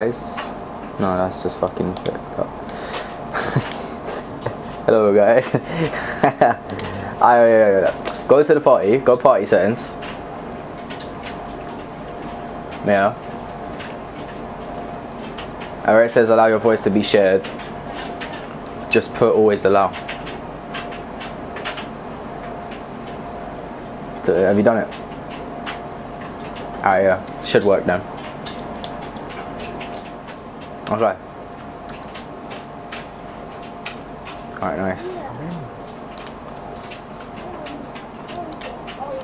guys. No, that's just fucking. Hello guys. I go to the party. Go party settings. Yeah. Where it says allow your voice to be shared, just put always allow. So, have you done it? Ah, yeah. Should work then. Okay. Alright, nice.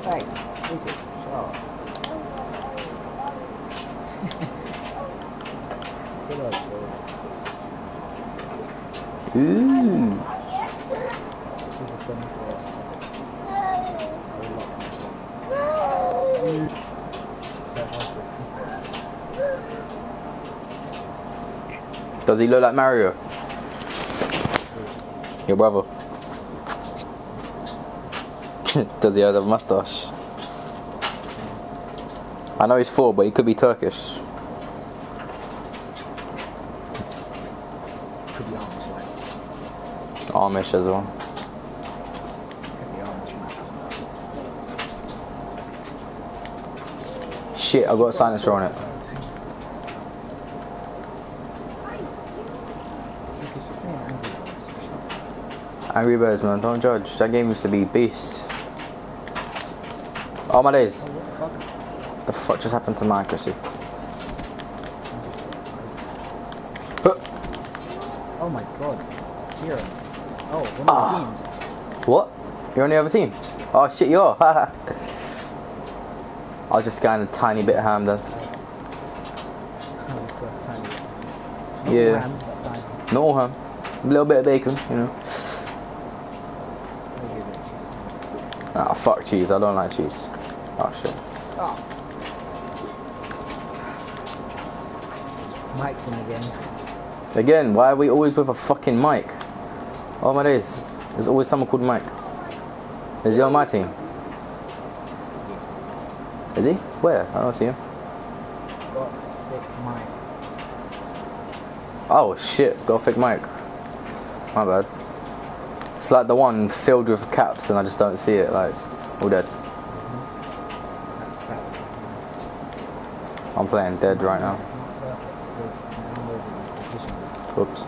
Hey, look at some shot. Look at us, those. Ooh. Look at spending those. I will lock myself. Set one Does he look like Mario? Your brother. Does he have a mustache? I know he's four, but he could be Turkish. Could be Amish lights. Amish as well. Amish. Shit, I got a silencer on it. Look, it's playing Angry Birds. Shut up. Angry Birds, man, don't judge. That game used to be beast. Oh my days. Oh, what the fuck? The fuck just happened to my accuracy? I'm just- Huh. Oh my god. Here. Oh, one of Ah. the teams. What? You're on the other team? Oh shit, you are. I was just getting a tiny bit of ham then. I just got a tiny bit. Not Yeah. but tiny. Ham. A little bit of bacon, you know. Maybe a bit of cheese. Ah, fuck cheese. I don't like cheese. Oh shit. Oh. Mike's in again. Again, why are we always with a fucking mic? Oh my days. There's always someone called Mike. Is he on my team? Is he? Where? I don't see him. Mike. Oh shit, Gothic Mike. My bad. It's like the one filled with caps and I just don't see it, like, all dead. That's that. I'm playing dead right now. It's not perfect because I'm downloading the vision. Oops.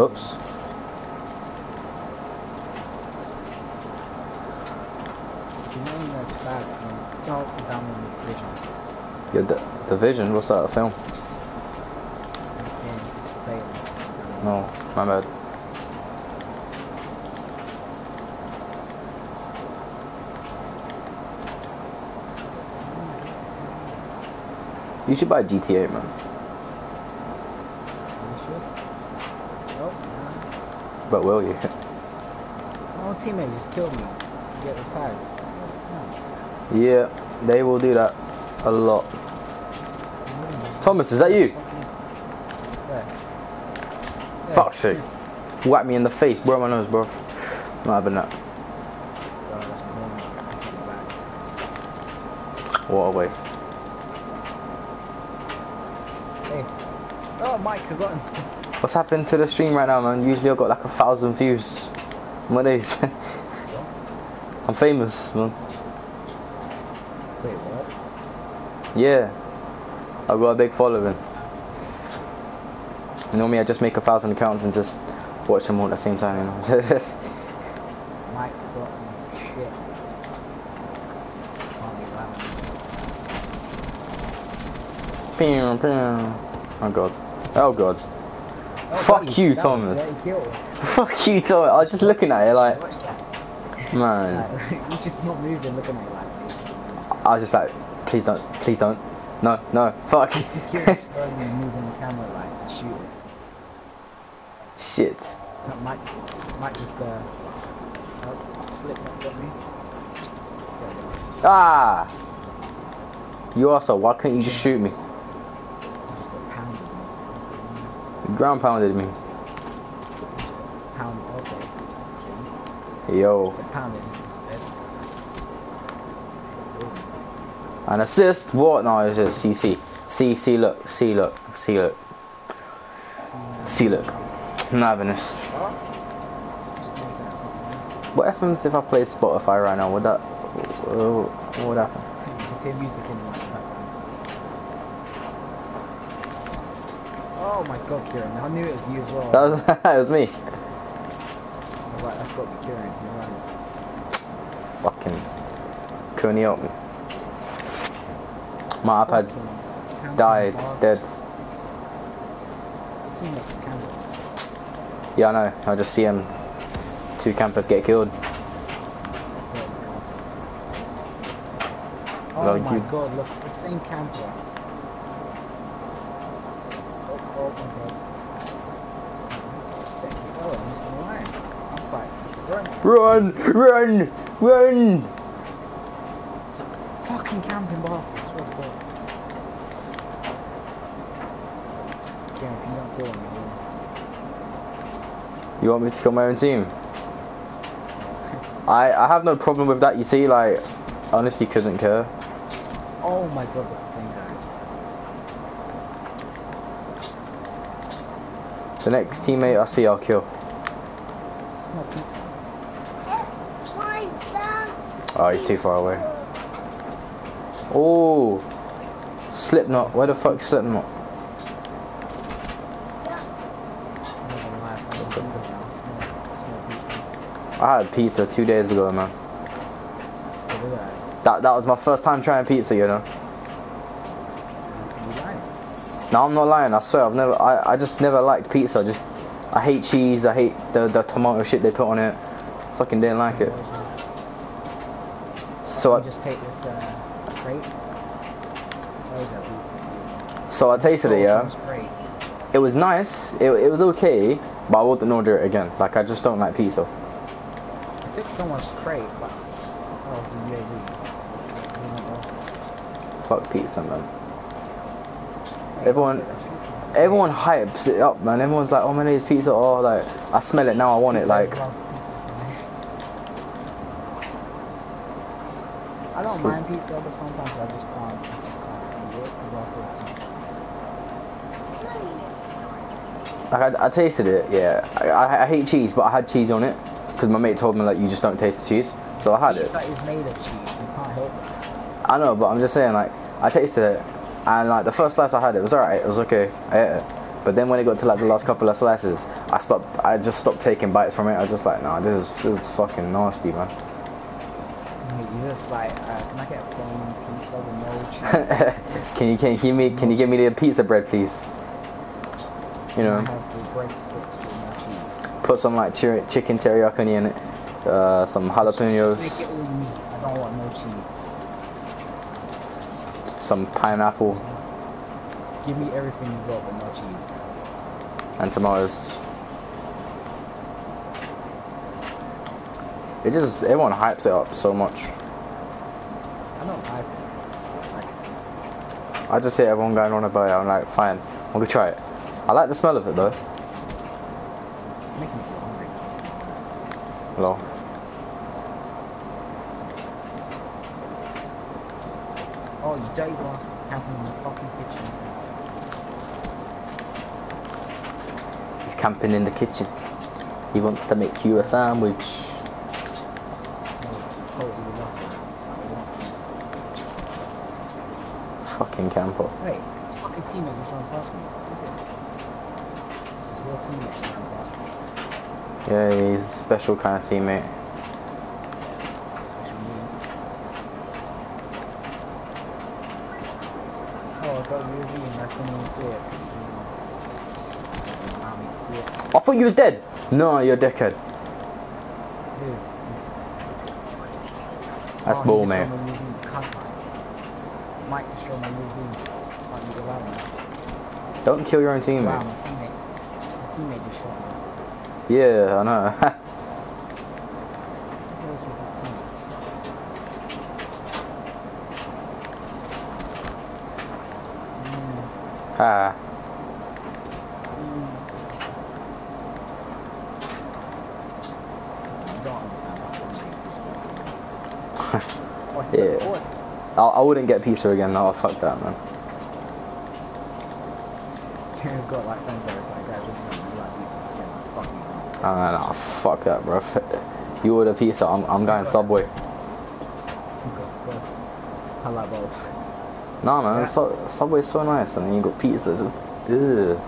Oops. If you know that's bad, don't download the vision. What's that, a film? This game is failing. No, my bad. You should buy GTA, man. You? Nope. But will you? My own teammate just killed me to get the. No. Yeah, they will do that a lot. Thomas, is that you? Where? Yeah. Fuck's sake. Whack me in the face, bro, my nose, bro. Not having that. That's my home. That's my back. What a waste. Hey. Oh, Mike, I got him. What's happened to the stream right now, man? Usually I've got like a thousand views. My days. I'm famous, man. Wait, what? Yeah. I've got a big following. You know me, I just make a thousand accounts and just watch them all at the same time, you know. Mike got. Shit. Pew, pew. oh god. Oh god. Oh, Fuck you, That was a Thomas. Fuck you, Thomas. I was just looking at it like, man. He's just not moving, looking at it like I was just like, please don't, please don't. No, no, fuck. He's securely slowly moving the camera like to shoot it. Shit. That might, might just uh, oh, slip up got me. Ah! You also, why couldn't you just shoot me? I just got pounded. You ground pounded me. Pounded. Okay. Yo. Pounded into the bed. An assist? What? No, it's just CC. See, see, look, see, look, see, look, see, look. I'm not having this. Just make that something. What happens if I play Spotify right now? Would that? uh, What would happen? You just hear music in the Oh my god, Keiran, I knew it was you as well. That was that was me. I was like, that's got to be Keiran. You're right. Fucking couldn't he help me? My iPad died, camping dead. Teammates Kansas. Yeah, I know. I just see him. Two campers get killed. Oh Like my you. god, look, it's the same camper. Oh, oh my god. He's a sexy fella, I'm not gonna lie. I'm quite sick of running. Run, run, run! Fucking camping bastard, I swear to god. If you don't kill him, I. You want me to kill my own team? I I have no problem with that. You see, like, honestly, couldn't care. Oh my god, that's the same guy. The next teammate I see, I'll kill. Small pizza. Oh, he's too far away. Oh, Slipknot. Where the fuck Slipknot? I had pizza two days ago, man. That. That that was my first time trying pizza, you know. No, I'm not lying. I swear, I've never. I, I just never liked pizza. Just I hate cheese. I hate the the tomato shit they put on it. Fucking didn't like it. So I just take this uh, crate. Is so I tasted it. Yeah, it was nice. It it was okay, but I wouldn't order it again. Like I just don't like pizza. I took someone's crate, but I was in UAV. It wasn't worth Fuck pizza, man. Everyone- Hey, that's it, that's pizza. Everyone hypes it up, man. Everyone's like, "Oh man, it's pizza." Oh, like I smell it now. I want it. Like everyone loves pizzas, don't they? I don't Sleep. mind pizza, but sometimes I just can't. I just can't eat it because I feel too. Like I, I tasted it, yeah. I, I, I hate cheese, but I had cheese on it because my mate told me like you just don't taste the cheese, so I had it. Made of cheese. You can't help it. I know, but I'm just saying like I tasted it, and like the first slice I had, it was alright. It was okay. I ate it. But then when it got to like the last couple of slices, I stopped. I just stopped taking bites from it. I was just like, nah, this is this is fucking nasty, man. Just like, uh, can I get a plain pizza with no cheese? can you can you give me can you give me the pizza bread, please? You know, I have the breadsticks with no cheese? put some like chi- chicken teriyaki in it, uh, some jalapenos, Just, just make it all meat. I don't want no cheese. some pineapple, Give me everything you got but no cheese. and tomatoes. It just everyone hypes it up so much. I don't like it. Like, I just hear everyone going on about it. I'm like, fine, I'm gonna try it. I like the smell of it though. make me feel hungry. Hello. Oh, you dirty bastard. Camping in the fucking kitchen. He's camping in the kitchen. He wants to make you a sandwich. No, totally love it. I want pizza. Fucking camper. Wait, this fucking teammate just ran past me. Look at it. This is your teammate ran past me. Yeah, he's a special kind of teammate. Special needs. Oh, I got UAV and I couldn't even see it. So, allow me to see it. I thought you was dead. No, you're a dickhead. Dude. That's oh, bull, he mate. destroyed my UAV. Can't I? My UAV. Can't you allow me? Don't kill your own Wow, teammate. my teammate. My teammate just shot me. Yeah, I know. What the hell's with this teammate? Sucks. Mm, ah, mm. I don't understand how one mate this one. Yeah. I, I wouldn't get pizza again. No, fuck that, man. Karen's got like friends there. It's like guys, what do you want? Like pizza? Like, fuck you. Uh, nah, fuck that, bro. You order pizza, I'm, I'm going Subway. She's got both. I like both. Nah, man, Yeah. Su- Subway's so nice, and then you got pizza. Just, ugh.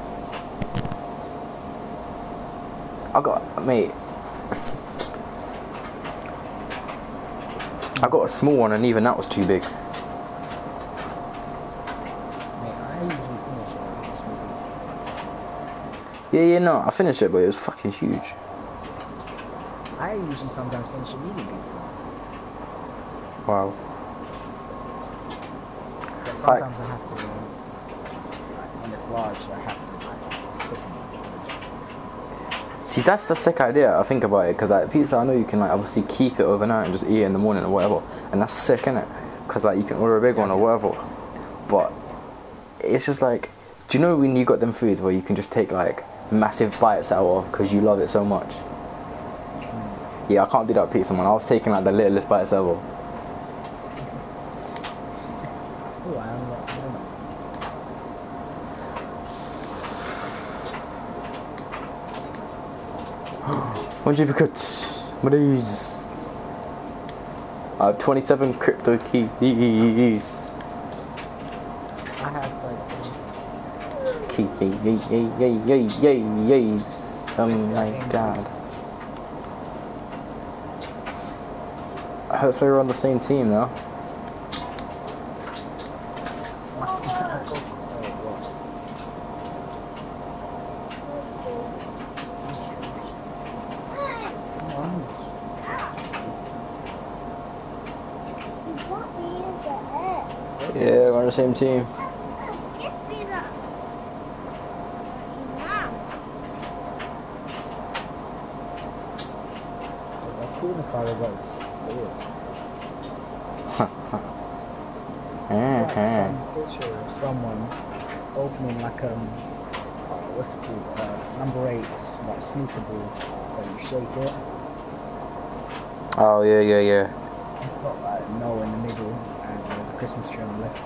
I got, mate. I got a small one, and even that was too big. Mate, I usually finish it. with small pieces. Yeah, yeah, no, I finished it, but it was fucking huge. I usually sometimes finish a medium pizza. Wow. But sometimes I have to, when it's large, I have to like put some in the fridge. See, that's the sick idea. I think about it because like pizza, I know you can like obviously keep it overnight and just eat it in the morning or whatever, and that's sick, innit? Because like you can order a big one or whatever. But it's just like, do you know when you got them foods where you can just take like massive bites out of because you love it so much? Hmm. Yeah, I can't do that pizza, man. I was taking like the littlest bites ever. Oh, I am not. I don't know. When did you cut? What is? I have 27 crypto keys. I have like. Key, yay, yay, yay, yay, yay, yay, yay. Oh my god. Hopefully we're on the same team now. Yeah, we're on the same team. cool the car It's like Uh-huh. some picture of someone opening like um, uh, what's it called? Uh, number eight, like snooker ball, but you shake it. Oh yeah, yeah, yeah. It's got like no in the middle, and there's a Christmas tree on the left.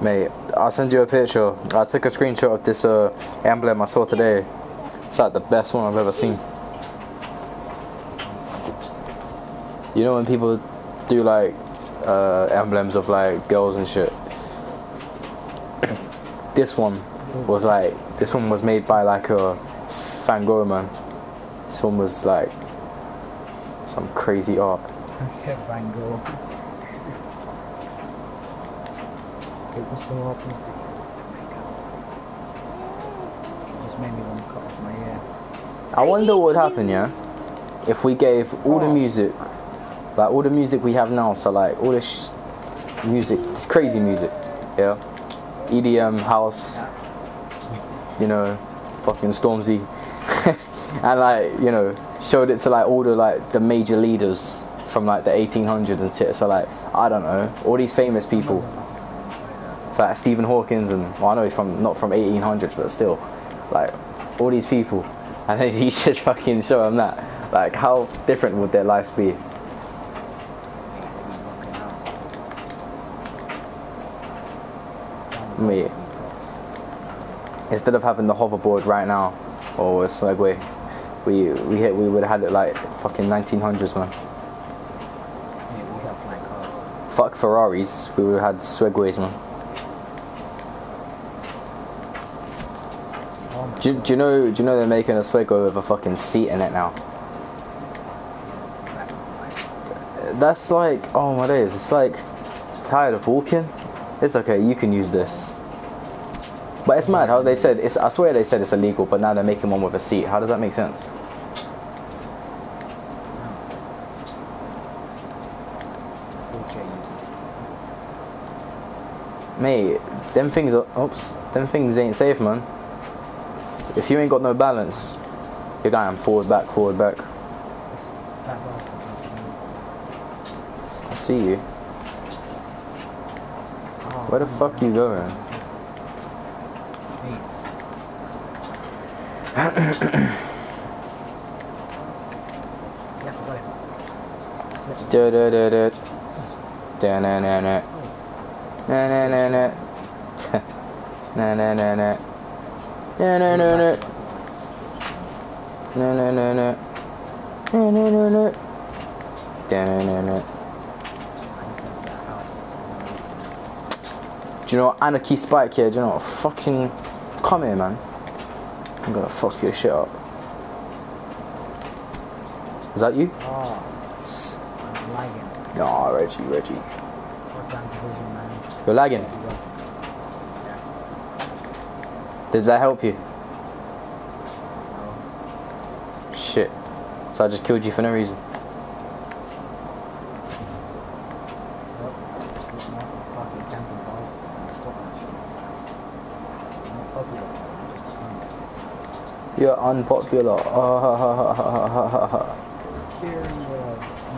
Mate, I'll send you a picture. I took a screenshot of this uh, emblem I saw today. It's like the best one I've ever seen. You know when people do like uh, emblems of like girls and shit. This one was like this one was made by like a Gogh man. This one was like some crazy art. That's Van Gogh. It was so artistic. It like, my It just made me want to cut off my hair. I wonder what would happen, yeah, if we gave all the music, like all the music we have now, so like all this music, this crazy music, yeah, EDM, house, you know, fucking Stormzy, and like you know, showed it to like all the like the major leaders from like the 1800s and shit. So like I don't know, all these famous people. It's like Stephen Hawkins and well, I know he's from not from 1800s, but still, like all these people, and then you should fucking show them that. Like, how different would their lives be? Me. Instead of having the hoverboard right now, or a Segway, we we hit we would have had it like fucking 1900s, man. Yeah, we have flying cars. Fuck Ferraris, we would have had Segways, man. Oh my Do, you- do you know? Do you know they're making a Segway with a fucking seat in it now? That's like, oh my days. It's like tired of walking. It's okay. You can use this. But it's mad how they said it's. I swear they said it's illegal, but now they're making one with a seat. How does that make sense? Mate, them things are. Oops, them things ain't safe, man. If you ain't got no balance, you're going forward, back, forward, back. This fat bastard. I see you. Where the fuck you going? Yes, I got it. Slip. Duh, duh, duh, duh. Da na na na. Na na na na. Na na na na. Na na na na. This is like switched. Na na na na. Na na na na. Na na na. I just went to that house. Do you know what? Anarchy Spike here? Do you know what? Fucking. Come here, man. I'm gonna fuck your shit up. Is that you? Oh, I'm lagging. Nah, Reggie, Reggie. Goddamn division, man. You're lagging. Yeah. Did that help you? No. Shit. So I just killed you for no reason. Nope. Just let me off the fucking camping bastard and stop that shit. I'm not popular, I'm just a cunt. You're unpopular. Ah, ha, ha, ha, ha, ha, ha, ha.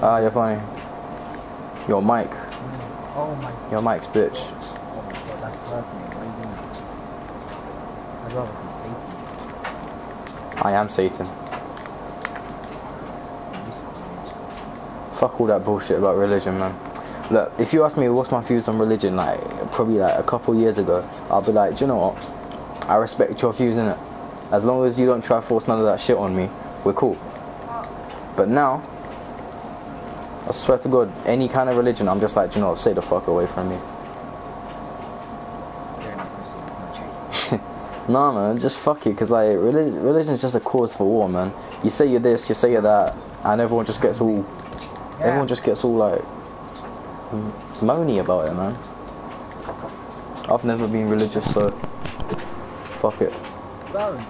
Ah you're funny. Your mic. Oh my. Your mic's bitch. Oh my god, that's are you doing that? I'd rather be Satan. I am Satan. Fuck all that bullshit about religion, man. Look, if you ask me what's my views on religion, like probably like a couple years ago, I'll be like, do you know what? I respect your views in it. As long as you don't try to force none of that shit on me, we're cool. But now, I swear to God, any kind of religion, I'm just like, you know, stay the fuck away from me. Keiran, I'm pussy. I'm not Nah, man, just fuck it, cause like religion, religion's just a cause for war, man. You say you're this, you say you're that, and everyone just gets all, everyone just gets all like moany about it, man. I've never been religious, so fuck it. Baron.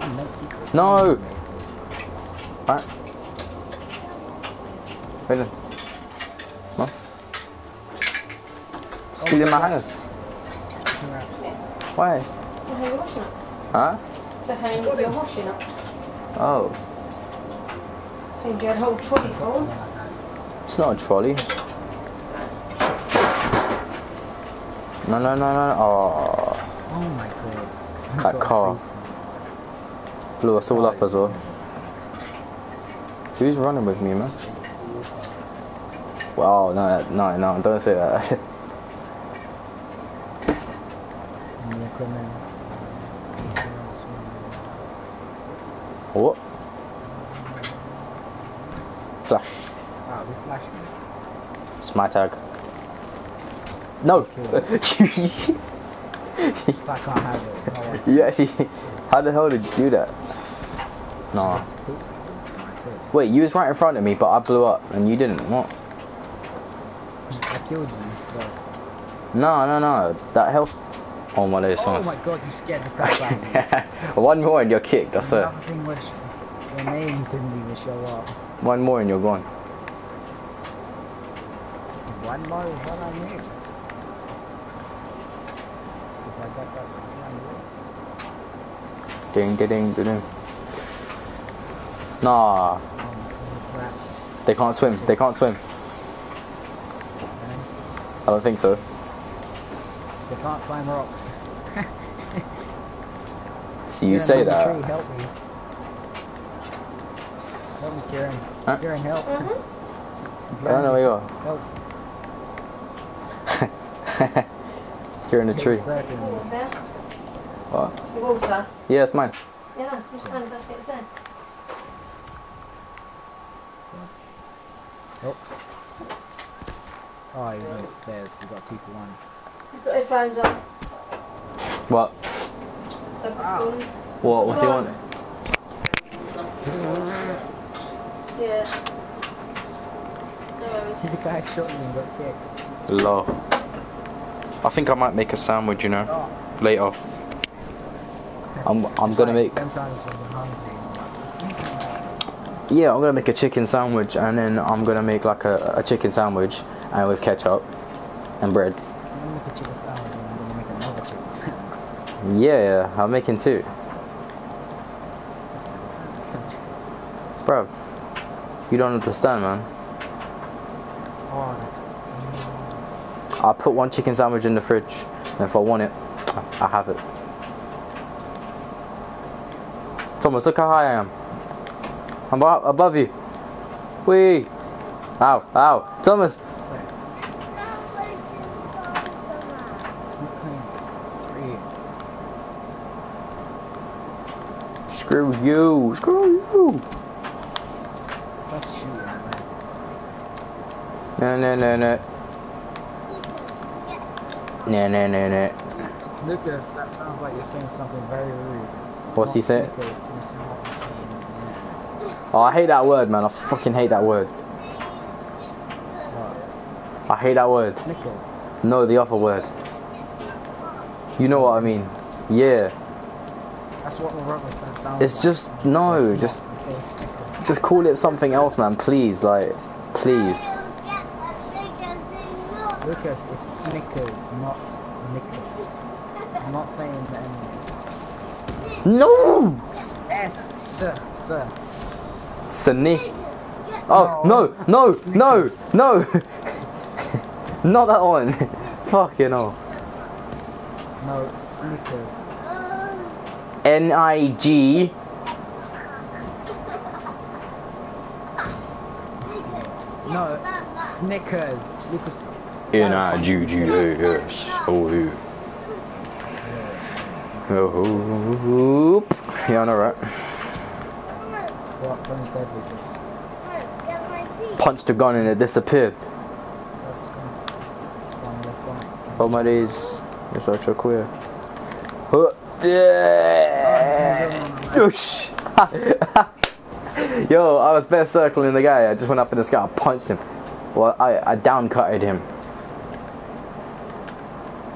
I'm meant to be No! Right. Wait then. No. Stealing my hangers. Chicken wraps. Why? To hang your washing up. Huh? To hang your washing up. Oh, Seems you had a whole trolley full. it's not a trolley. No, no, no, no. Oh, Oh my god. That car. blew us all up as well. Who's running with me, man? Wow, no, no, no, don't say that. And the equipment. what? Flash. Wow, we flash me. It's my tag. No! I can't have it, no you actually. How the hell did you do that? Nah. just poop my fist. Wait, you was right in front of me, but I blew up and you didn't. What? I killed you first. No, no, no. That health. Oh my days. Oh my god, you scared the crap out of me. One more and you're kicked. That's it. Another was your name didn't even show up. One more and you're gone. One more is what I need. Cause I got that one Ding, ding, ding, ding. Nah, they can't swim. They can't swim. I don't think so. They can't climb rocks. So you Keiran, say I'm in the that. Tree, help me. Help me, Keiran. Huh? Keiran, help. Mm-hmm. I don't know where you are. Help. You're in the tree. What was there? What? Your water. Yeah, it's mine. Yeah, no, you stand back, it's there. Oh. Oh, he was on the stairs. He's got two for one. He's got headphones on. What? Don't be Ow. schooling. What? What's he want? Yeah. No worries. See the guy shot you and got kicked. Low. I think I might make a sandwich, you know, later. I'm, I'm gonna make. Yeah, I'm gonna make a chicken sandwich, and then I'm gonna make like a, a chicken sandwich, and with ketchup and bread. Yeah, I'm making two, bruv. You don't understand, man. oh. I put one chicken sandwich in the fridge, and if I want it, I have it. Thomas, look how high I am. I'm above you. Wee. Ow, ow. Thomas. Wait, it's not clean. Three. Screw you. Screw you. No, no, no, no. No, no, no, no. Lucas, that sounds like you're saying something very rude. What's he saying? Snickers, you sound like you're saying yes. Oh, I hate that word, man. I fucking hate that word. What? I hate that word. Snickers. No, the other word. You know what I mean? Yeah. That's what the rubber sound sounds It's like. just no. It's Just not. It's a Snickers. just call it something else, man. Please, like, please. Lucas, is Snickers, not Knickers. I'm not saying the N. No. S, S, sir, sir. Sneak. Oh no, no, no, no. Not that one. Fucking hell. No, Snickers. N I G. No, Snickers. Lucas. N I G G A S. Oh yeah. Oh, yeah, I know, right? Punched a gun and it disappeared. Oh. Oh my days, you're such a queer. Yeah. Yo, I was bare circling the guy. I just went up in the sky, punched him. Well, I I down cutted him.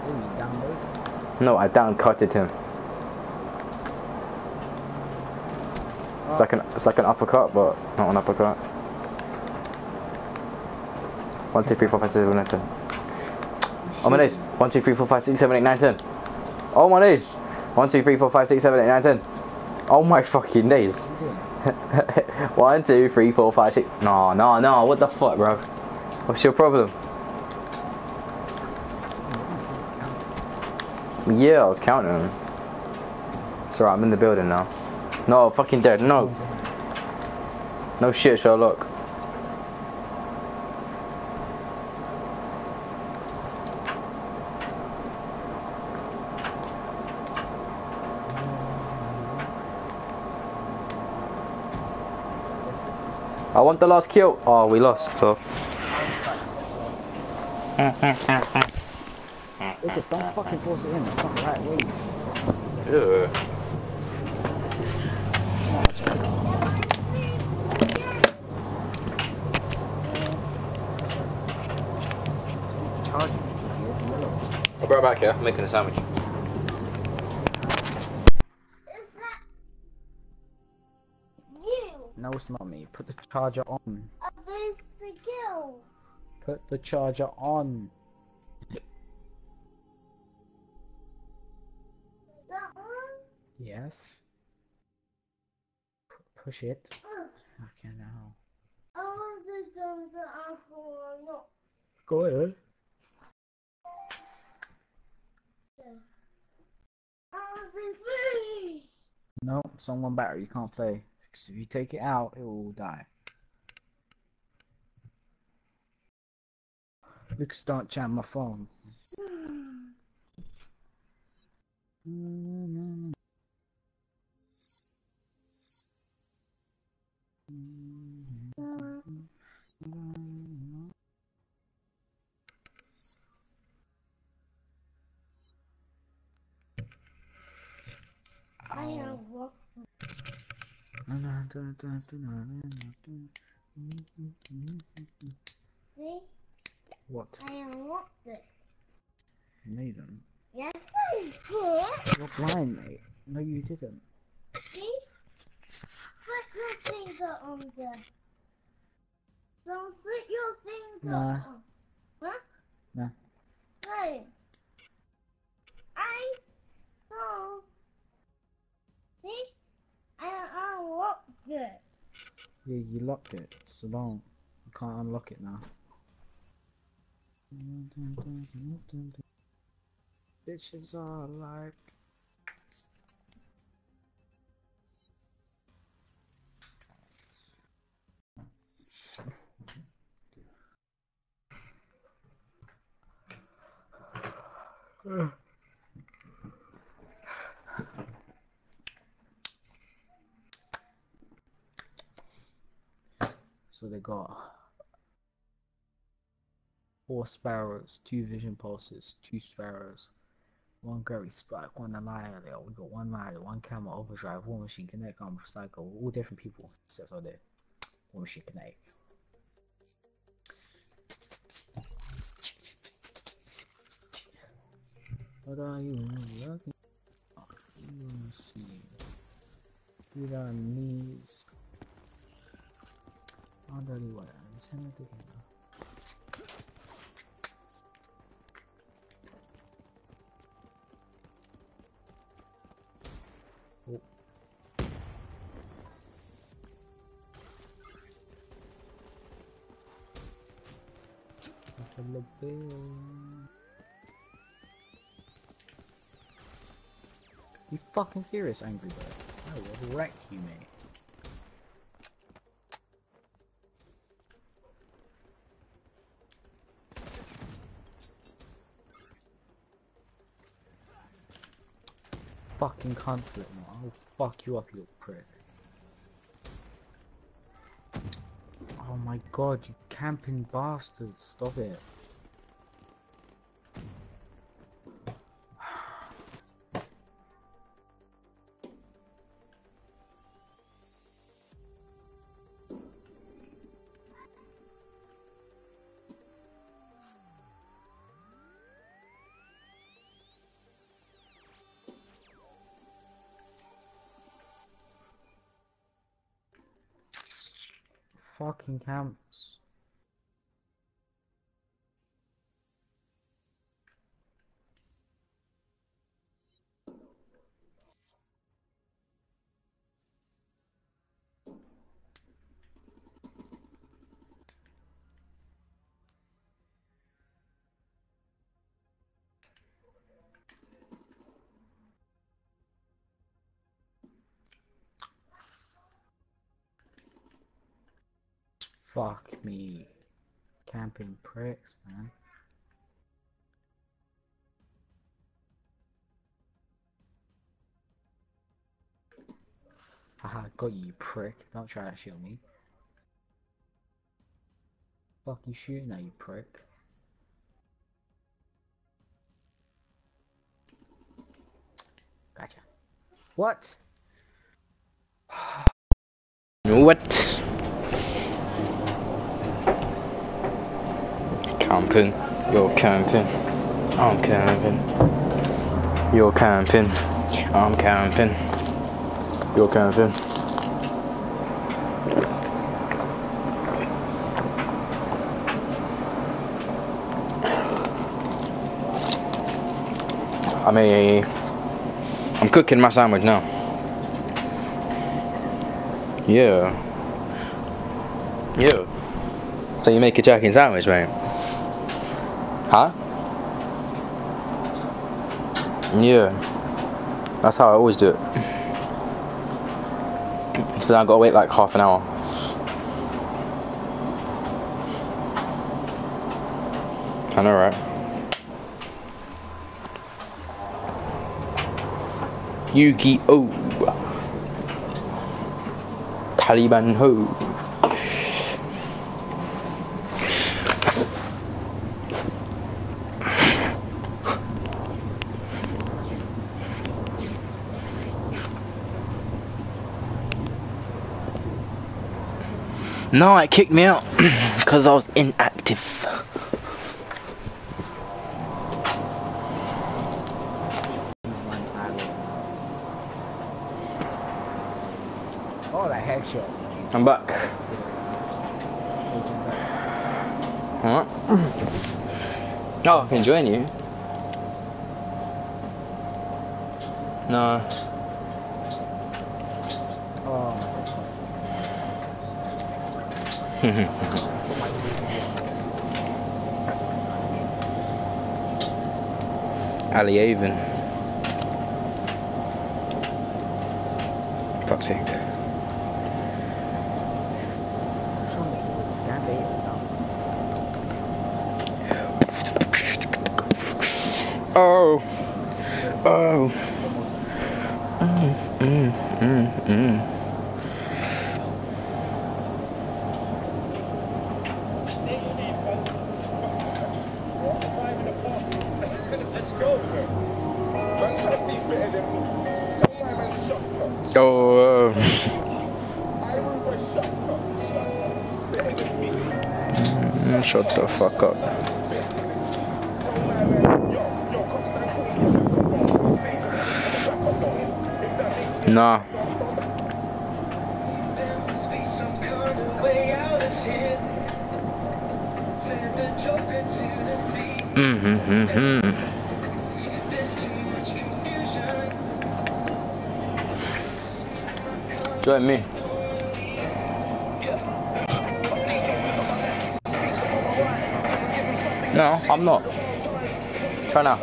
Oh, you download? No, I down cutted him. It's like an it's like an uppercut, but not an uppercut. One, two, three, four, five, six, seven, eight, ten. Oh my days. One, two, three, four, five, six, seven, eight, nine, ten. Oh my days. One, two, three, four, five, six, seven, eight, nine, ten. Oh my fucking days. One, two, three, four, five, six. No, no, no. What the fuck, bro? What's your problem? Yeah, I was counting them. It's I'm in the building now. No, fucking dead. No, no shit, Sherlock. I want the last kill. Oh, we lost. So. Lucas, don't fucking force it in. That's not the right way. Yeah. It's not charging. you idiot. Yellow. I'll be right back here. I'm making a sandwich. Is that you? No, it's not me. Put the charger on. Put the charger on. Yes. P- push it. Okay, now. Go ahead. No, it's on one battery. You can't play. Because if you take it out, it will die. Lucas, don't jam my phone. See, What? I unlocked it. Nathan. Yes, I did. You're blind, mate. No, you didn't. See? Put your finger on there. Don't put your finger Nah. on. Huh? Nah. Hey. I know. See? I unlocked it. Yeah, you locked it, so don't. You can't unlock it now. Bitches are like. So they got four sparrows, two vision pulses, two sparrows, one gravity spike, one annihilator. We got one rider, one camera overdrive, one machine connect, armor cycle, all different people. So there, one machine connect. What are you looking? Oh, you see? Get on knees. Under the water. Send it again. You fucking serious, Angry Bird? I will wreck you, mate. Fucking man. I'll fuck you up, you little prick. Oh my god, you camping bastard. Stop it. Camps. Fuck me. Camping pricks, man. Haha, got you, prick. Don't try to shield me. Fuck you shooting at you prick. Gotcha. What? Camping. You're camping. I'm camping. You're camping. I'm camping. You're camping. I mean, I'm cooking my sandwich now. Yeah. Yeah. So you make a chicken sandwich, mate? Huh? Yeah. That's how I always do it. So then I gotta wait like half an hour. I know, right? Yu-Gi-Oh! Taliban Ho! No, it kicked me out because I was inactive. Oh, that headshot. I'm back. What? Oh, enjoying you? No. Oh my Ali Avon. Fuck's sake. Oh. Oh. Mm, mm, mm, mm. That makes you Nah. Mm-hmm, mm-hmm. Join me. No, I'm not. Try now.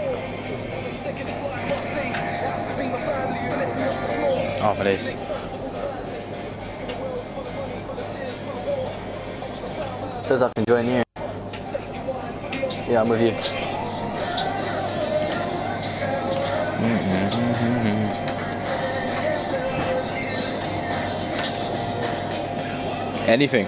Oh, is. Says I can join you. Yeah, I'm with you. Mm-hmm. Anything.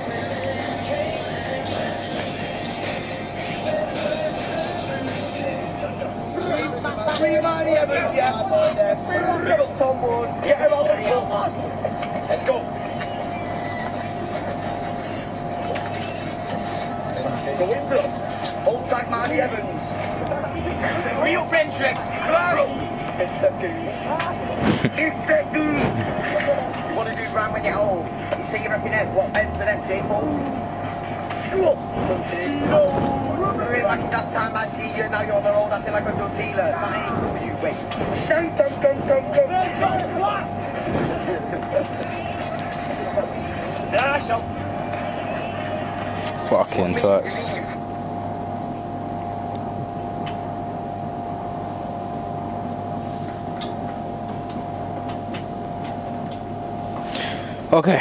Real Bentrick. It's a goose. it's to do it when you're old. You see your repping head. What end for them, J4? Really, like last time I see you, now you're on the road, I feel like a drug dealer. Even for you, wait. Up. Fucking twats. Okay,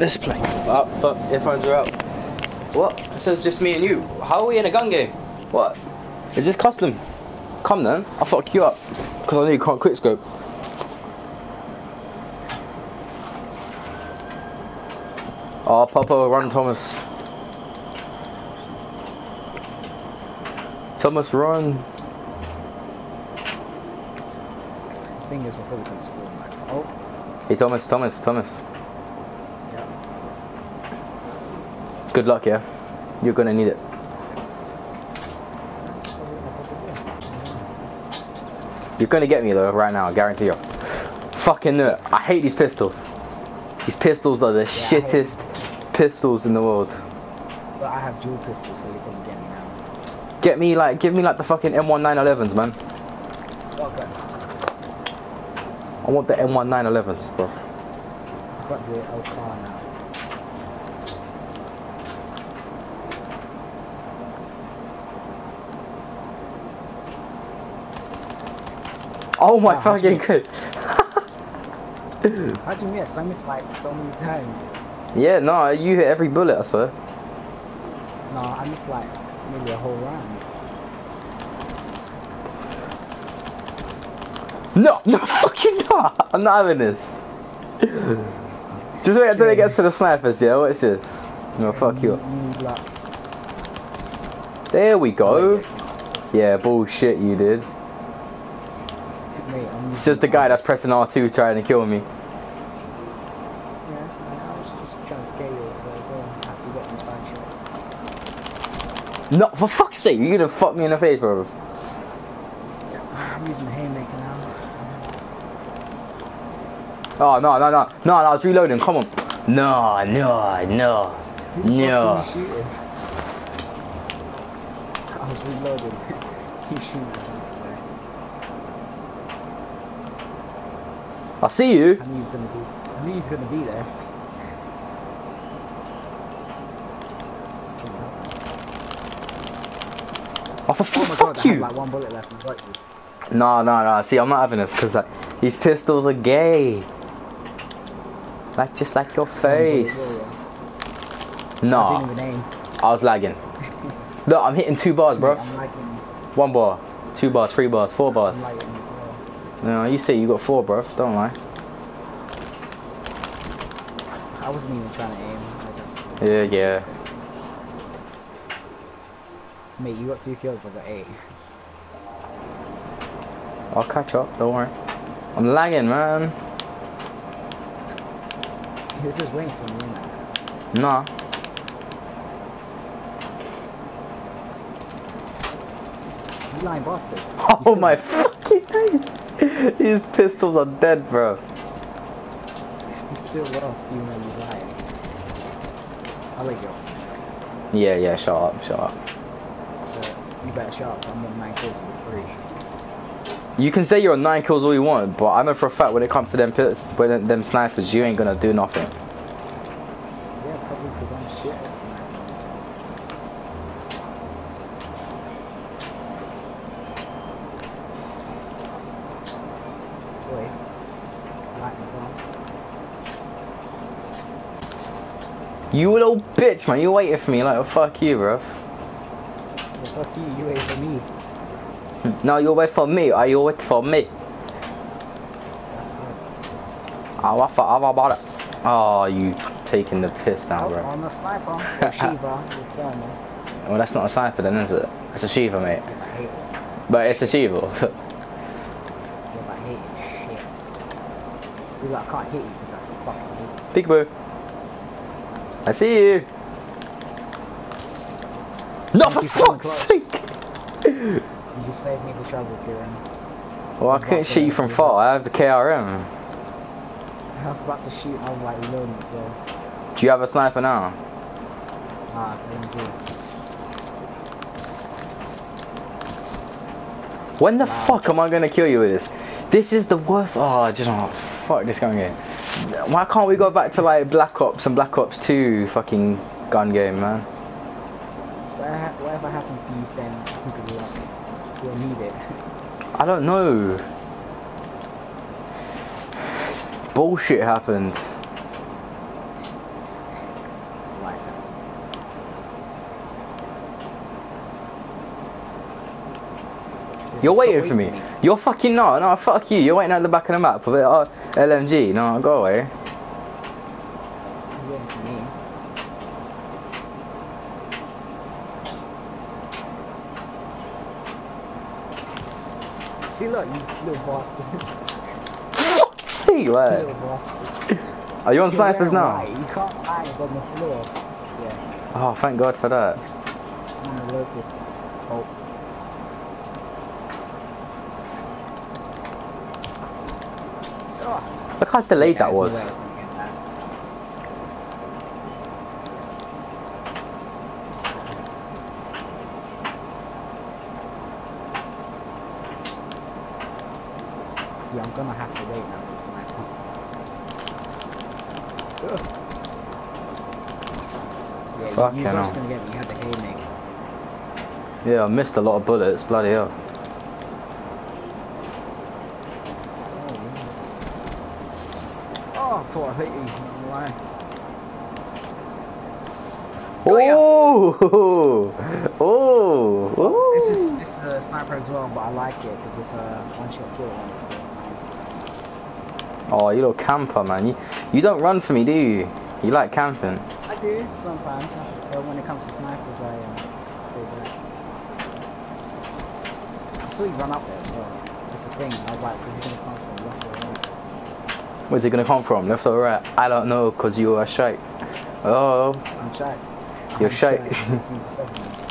let's play. Oh, fuck, earphones are out. What? It says just me and you. How are we in a gun game? What? Is this custom? Come then, I'll fuck you up. Because I know you can't quick scope. Oh, Papa, run, Thomas. Thomas, run. The thing is, before we can score, like, oh, Hey, Thomas, Thomas, Thomas. yeah. Good luck, yeah? You're gonna need it. You're gonna get me though, right now, I guarantee you. Fucking knew it. I hate these pistols. These pistols are the hate shittest pistols in the world. But I have dual pistols, so you're gonna get me now. Get me like, give me like the fucking M1911s, man. Okay. I want the M1911s, bro. I've got the LK now. Oh my Wow, fucking good. How'd you miss? I missed like so many times. Yeah, no, you hit every bullet, I swear. No, I missed like maybe a whole round. No, no, fucking not. I'm not having this. Just wait until it gets to the snipers, yeah? What's this? No, fuck you. You need luck. There we go. Yeah, bullshit you did. It's just the guy that's pressing. pressing R2 trying to kill me. Yeah, I was just trying to scare you as well. I have to get them side shots. No, for fuck's sake, you're gonna fuck me in the face, bro. I'm using the haymaker now. Oh, no, no, no. No, no, I was reloading, come on. No, no, no. No. I was reloading. He's shooting at me. I see you. I knew he was gonna be. I knew he was gonna be there. Oh, for Oh my fuck god, I you. like one bullet left. I you. No, no, no. See, I'm not having this because like, these pistols are gay. Like, just like your face. I No, didn't. I was lagging. Look, I'm hitting two bars, bro. One bar, two bars, three bars, four bars. No, you say you got four, bruv. Don't lie. I wasn't even trying to aim. I just, Yeah, yeah. mate, you got two kills. I got eight. I'll catch up. Don't worry. I'm lagging, man. You're just waiting for me, innit? Nah. You lying bastard. Oh you Oh my fucking. These pistols are dead, bro. You still lost even though you lied. I'll let you go. Yeah, yeah. Shut up, shut up. But you better shut up. I'm on nine kills with three. You can say you're on nine kills all you want, but I know for a fact when it comes to them pis- when them- them snipers, you ain't gonna do nothing. Yeah, probably because I'm shit at sniping. Wait. Lightning fast. You little bitch, man. You waiting for me like, oh, fuck you, bruv. Well, fuck you, you wait for me. No, you wait for me. Are you wait for me? Oh, I thought I about it. Oh, you taking the piss now, Oh, bro. on the sniper. Or Shieva. Well, that's not a sniper then, is it? It's a Shieva, mate. Yeah, it. But it's a Shieva. Yeah, but I hate it. Shit. See, I can't hit you because I fucking hate it. Peekaboo. I see you. Not for Thank you for coming fuck's sake. You just saved me the trouble, Keiran. Well, I was couldn't about shoot you from far. I have the KRM. I was about to shoot, I was like reloading as well. Do you have a sniper now? Ah, I didn't. When the Wow. fuck am I gonna kill you with this? This is the worst. Oh, just do you know what? Fuck this gun game. Why can't we go back to like Black Ops and Black Ops 2 fucking gun game, man? Where ha- whatever happened to you saying good luck? You'll need it. I don't know. Bullshit happened. Life happens. You're waiting for me. You're fucking no, no, fuck you. You're waiting at the back of the map with uh, LMG. No, go away. You're waiting for me. See, look, you little bastard. Fuck's sake, man. little bastard. Are you on snipers now? white, You can't hide on the floor. Yeah, Oh, thank God for that. I'm the locust. Oh. Oh. Look how delayed that was. I was gonna get that. Yeah, I'm gonna have to wait now for the sniper. Yeah, Fucking you, gonna get me. You had the haymaker. Yeah, I missed a lot of bullets. Bloody hell. Oh, oh, I thought I hit you. Not gonna lie. Oh, oh, oh. This is this is a sniper as well, but I like it because it's a one shot kill one. So nice. Oh, you little camper, man. You, you don't run for me, do you? You like camping. I do sometimes, but when it comes to snipers, I um, stay back. I saw you run up there as well. That's the thing. I was like, is he gonna come from left or right? Where's he gonna come from? Left or right? I don't know, cause you are a shite. Oh, I'm shy. You're I'm shy. 16 to 17.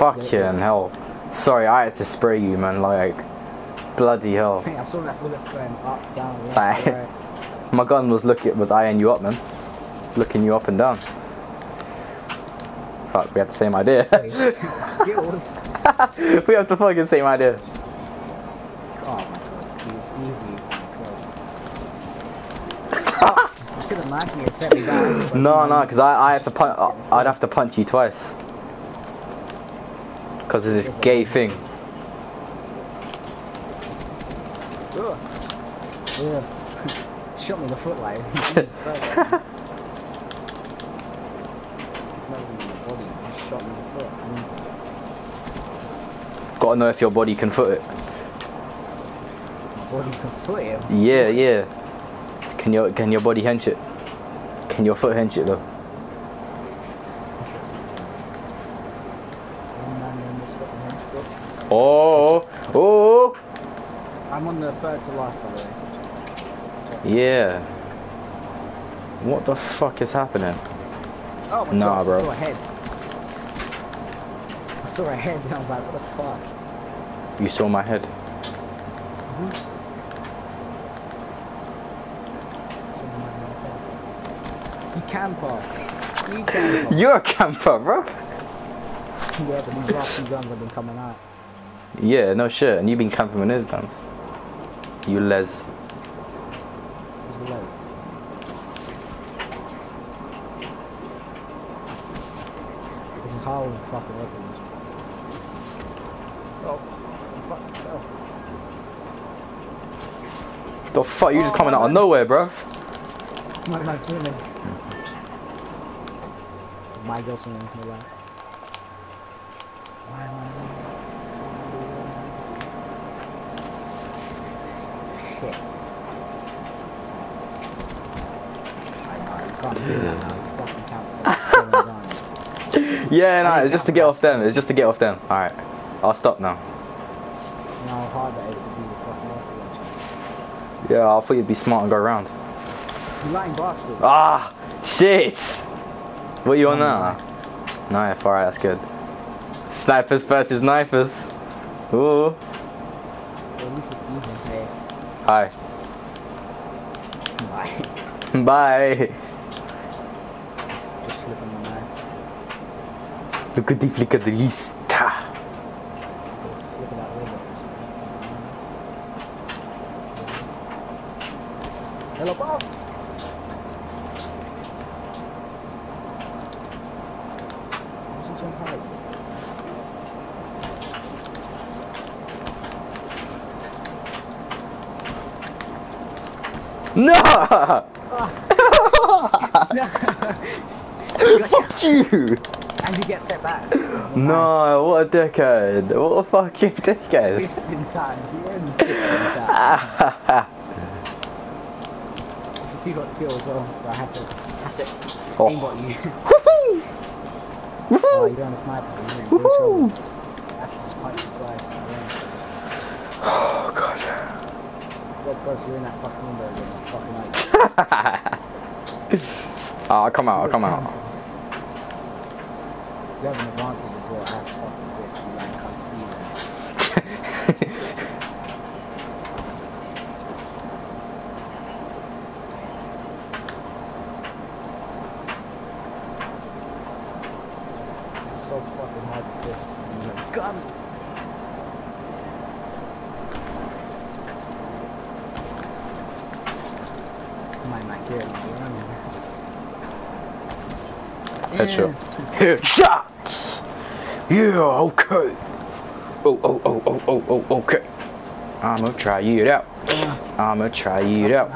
fucking hell. Sorry, I had to spray you, man. Like, bloody hell. I saw that bullets going up, down, left, Sorry. right. My gun was looking, was eyeing you up, man. Looking you up and down. Fuck, we had the same idea. Skills. we have the fucking same idea. You could have knifed me and set me but No, no, because I, I just to punch. Uh, it. I'd have to punch you twice. Because of this gay thing. Ugh. Yeah. Shot me in the foot like. Jesus Christ. man. Not even in the body, man. shot me in the foot. I mean, Gotta know if your body can foot it. my body can foot it. Yeah, yeah. Can your can your body hench it? Can your foot hench it though? One man in this got the hench foot. Oh, oh, I'm on the third to last, by the way. yeah. What the fuck is happening? Oh my Nah, god, bro. I saw a head. I saw a head and I was like, what the fuck? You saw my head. I saw my man's head. You camper. You camper. You're a camper, bro. yeah, but these last two guns have been coming out. Yeah, no shit. And you've been camping with his guns. You les. Who's the Les? This is how fucking weapons. Oh, you fucking fell. The fuck? You just Oh, coming out of nowhere, bro. My man's swimming. My girl swimming, no lie. Why am I Shit. I can't do that now. You fucking count for seven guns. Yeah, no, it's just to can't get off them. It's just to get off them. All right, I'll stop now. You know how hard that is to do the fucking rocket launcher. Yeah, I thought you'd be smart and go around. You lying bastard. Ah, shit. What you on now? Knife. All right, that's good. Snipers versus snipers. Ooh. At least it's even. Hey, Hi. bye. Bye. just, just slip on the knife. Look at the flick of the list. Go flip it out window. this time. Hello, Bob. Why should you jump high? Gotcha. you! And you get set back. No, what a dickhead. What a fucking dickhead. Fisting time. You only fisting time. It's a two got kill as well, so I have to have to Oh. aimbot you. oh, you're on a sniper. You're in trouble. I have to just punch you twice. in the range. oh god. Let's go if you're in that fucking window again. you Fucking like. oh, ah, I'll come out, I'll come out. You have an advantage as well. I have fucking fists. You like can't see them. It's so fucking hard to fists. And you have a gun. Might not get it. you know? Headshot. Headshots! Yeah, okay. Oh, oh, oh, oh, oh, oh, okay. I'ma try you out. I'ma try you out.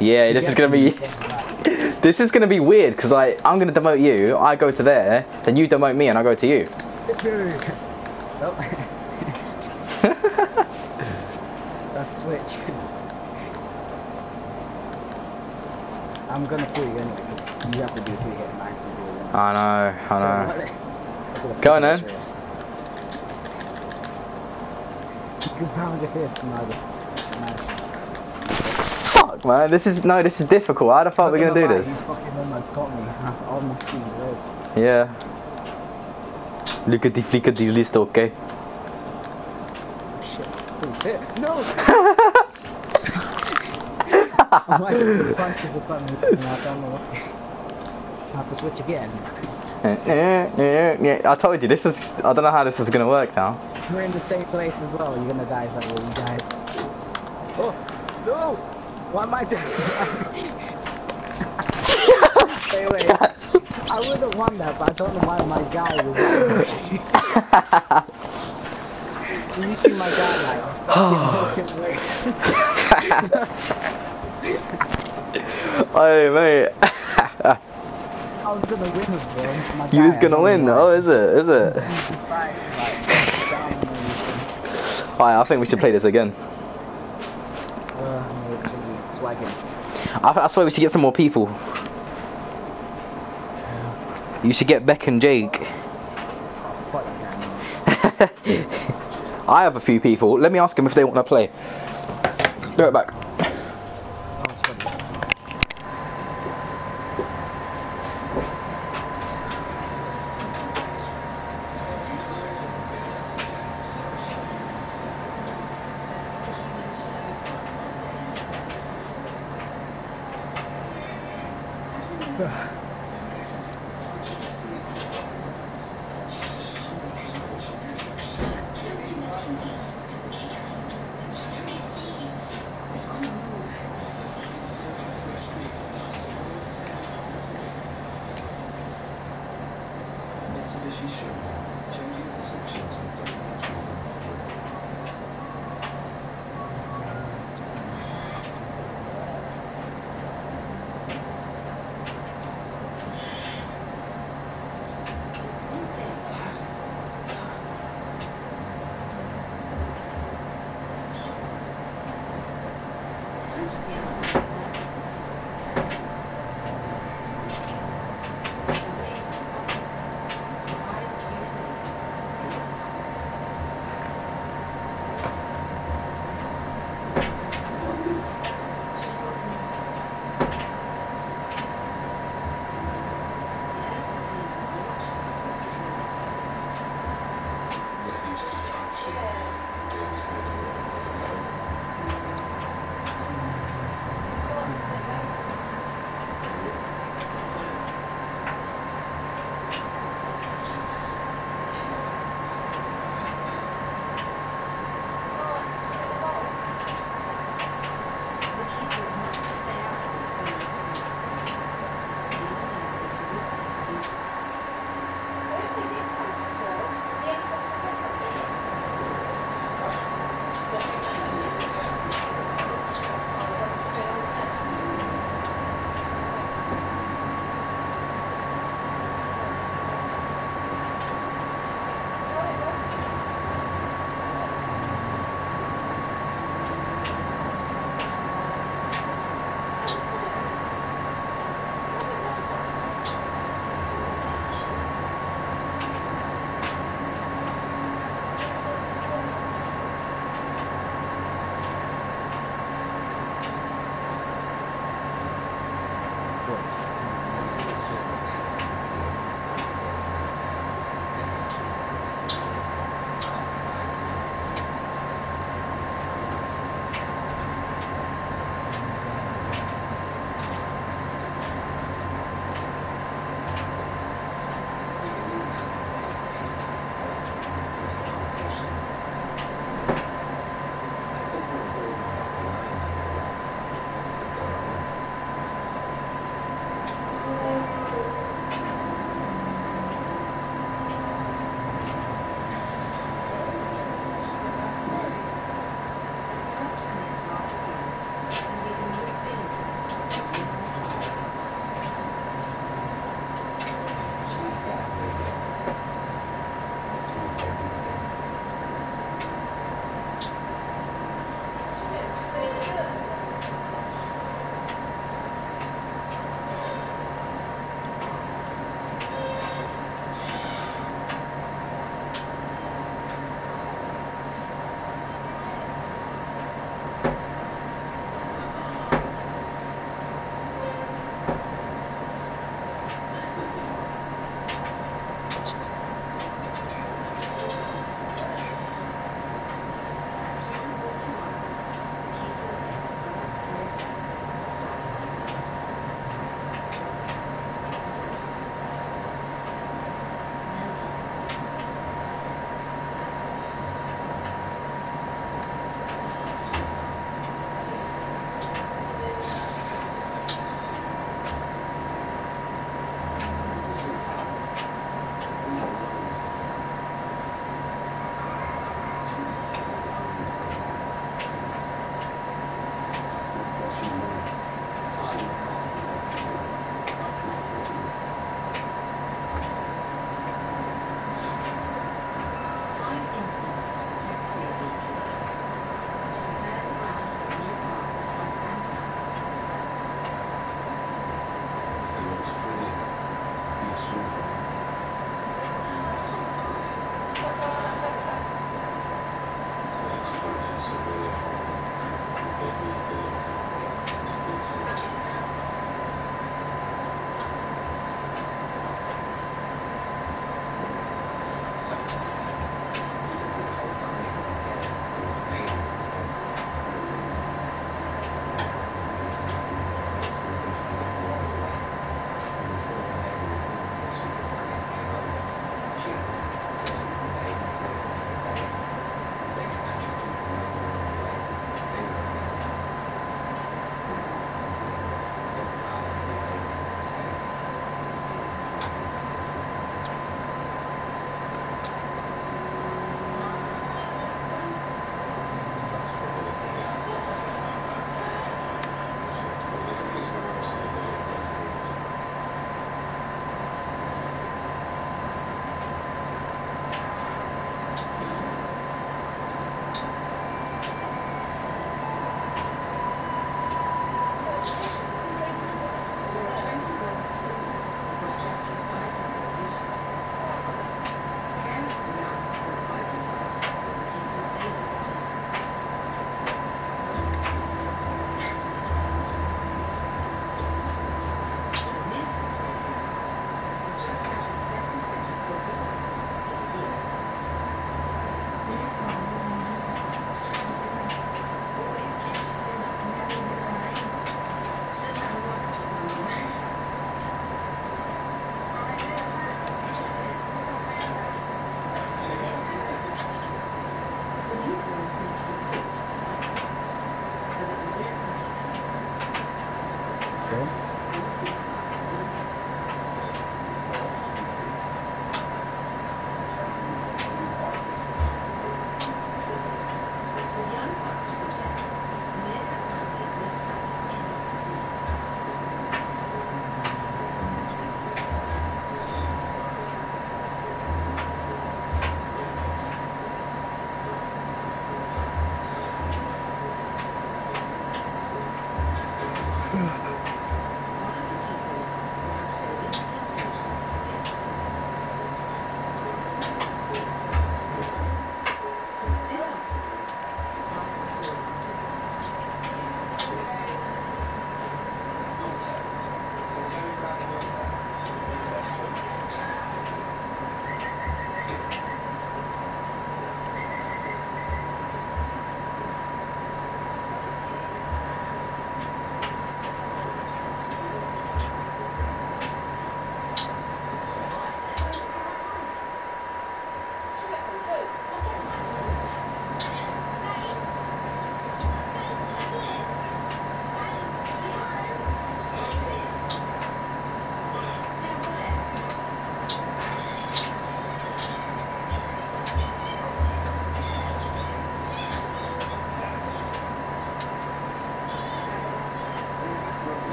Yeah, this is gonna be this is gonna be weird because like I'm gonna demote you, I go to there, then you demote me and I go to you. Let's That's switch. I'm gonna kill you anyway because you have to do two hit and I have to do one. I know, I know. Go on, then. Good time with your fist, no, just no. Fuck man, this is no, this is difficult. How the fuck are we gonna do lie, You this? fucking almost got me on my screen red. Yeah. Look at the flick of the list, okay? Oh shit, please hit. No! I might have punch you for some reason. I don't know. I have to switch again. Eh, eh, eh. I told you this is. I don't know how this is gonna work now. We're in the same place as well. You're gonna die. Well, you died. Oh no! Why am I doing? Stay away. I would have won that, but I don't know why my guy was. Did you see my guy like walking away? Oh mate. I was gonna win well. My You was gonna win. won. Oh, is it? Is it? Alright, I think we should play this again. Uh, swagging. I, I swear we should get some more people. You should get Beck and Jake. I have a few people. Let me ask them if they want to play. Be right back. Hostia.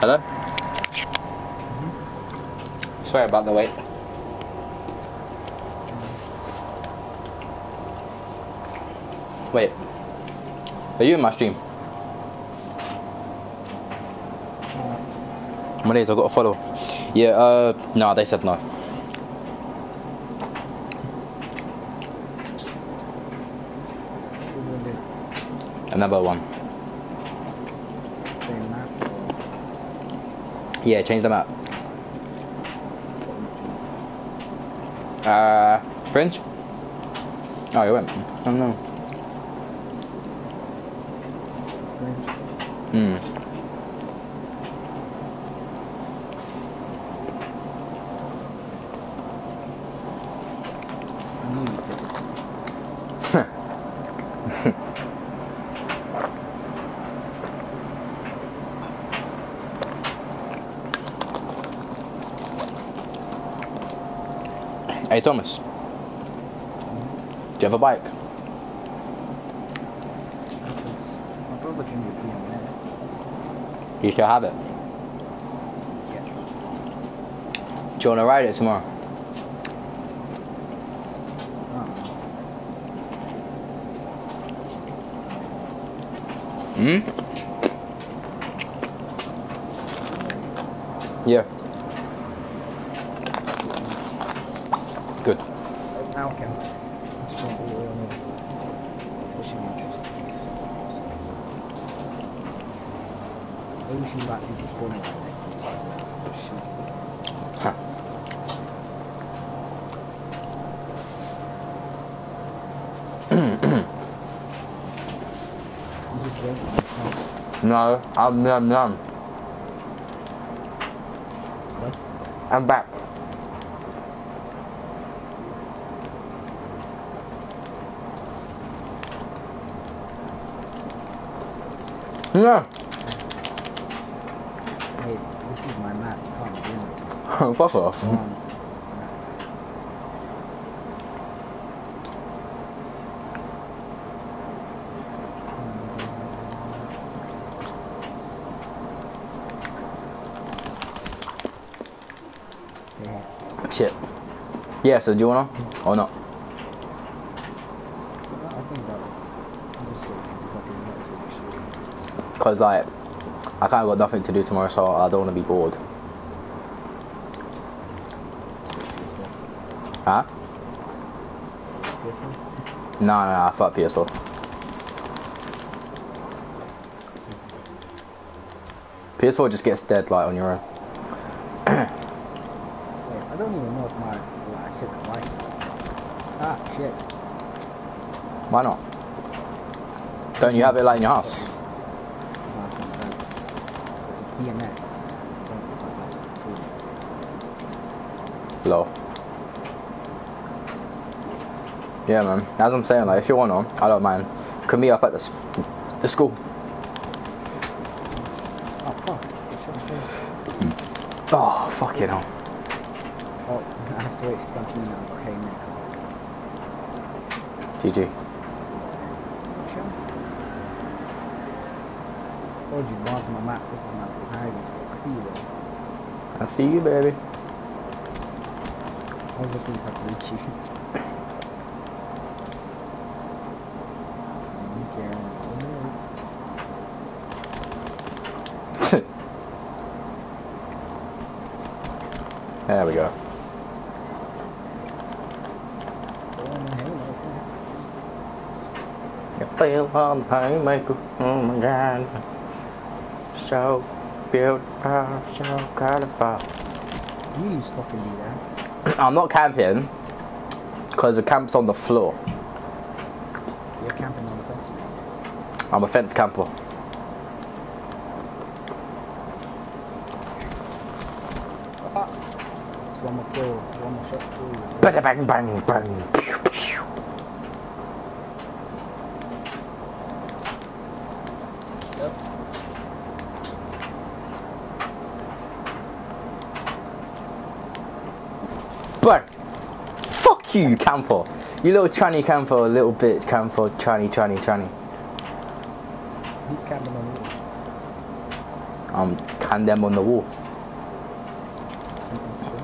Hello? Sorry about the wait. Wait. Are you in my stream? Mondays, I've got to follow. Yeah, uh, no, they said no. What do you want to do? Another one. Yeah, change them out. Uh, Fringe? Oh, you went. Oh no. Hmm. Hey Thomas. Do you have a bike? My brother gave me a BMX. You still have it. Yeah. Do you want to ride it tomorrow? Know. Hmm? Yeah. Good. Now can. Just want all the way on the other side. What should be interesting. Maybe we should like people spawning right next to us. Like, shoot. Huh. I'm just joking. I can't. No, I'm num num. What? I'm back. No. Hey, this is my map. You can't do it. Fuck off. Come on. Yeah. Shit. Yeah, so do you? Or not? I waiting to fucking get to the shoot. Cause like, I kind of got nothing to do tomorrow, so I don't want to be bored. Huh? This one? No, no, no, fuck PS4. PS4 just gets dead like on your own. Wait, I don't even know if my like, shit is like Ah, shit. Why not? Don't you have it like in your house? It's not that. It's a BMX. I don't know if I like it too. Low. Yeah, man. As I'm saying, like, if you want to, I don't mind. Could meet up at the, the school. Oh, fuck. I shot my. Oh, fuck it. Oh, I have to wait for it to come to me now. Okay, Nick. GG. Sure. Told you, Barnes my map. This is my hiding spot. I see you there. I see you, baby. Obviously, if I can reach you. I'll there we go. My halo, okay. You feel on the haymaker. Oh my god. So beautiful, so colorful. You just fucking do that. I'm not camping because the camp's on the floor. You're camping on the fence, man. I'm a fence camper. So I'm kill one more shot for. Bang, bang, bang, bang. Pew, pew. Bang. Fuck you, camper. You little tranny camper, little bitch camper, tranny, tranny, tranny. He's camping on the wall? I'm condemn on the wall.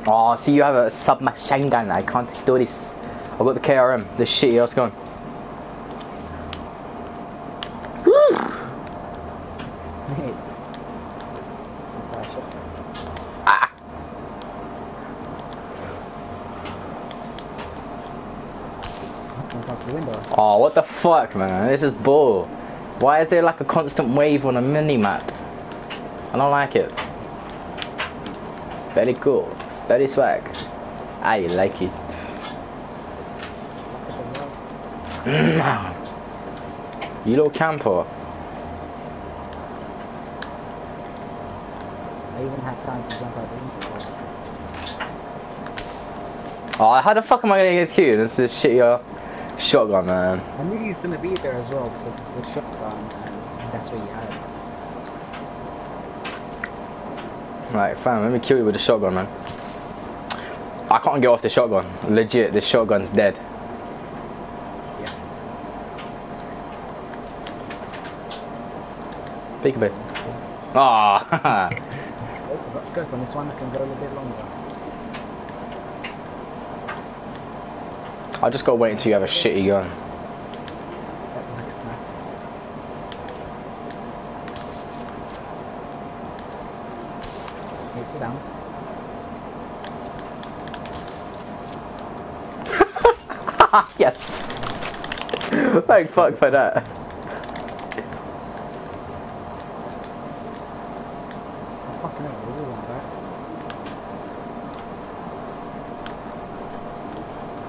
Oh, see, you have a submachine gun. I can't do this. I've got the KRM. This shitty ass gun. Hey. Just I shot her. Ah. Jump out the window. Oh, what man? This is bull. Why is there like a constant wave on a mini map? I don't like it. It's very cool. Very swag. I like it. you little camper. I even had time to jump out. Oh, how the fuck am I gonna get killed? This is shitty ass shotgun, man. I knew he was gonna be there as well because the shotgun and that's where you had. Right, fam, let me kill you with the shotgun, man. I can't get off the shotgun. Legit, the shotgun's dead. Yeah. Peekaboo. Ah, Oh, I've got scope on this one, I can go a little bit longer. I just gotta wait until you have a shitty gun. Yep, like a snap. Okay, sit down. yes. Thank fuck for that. Oh, fucking hell, we're all on backs.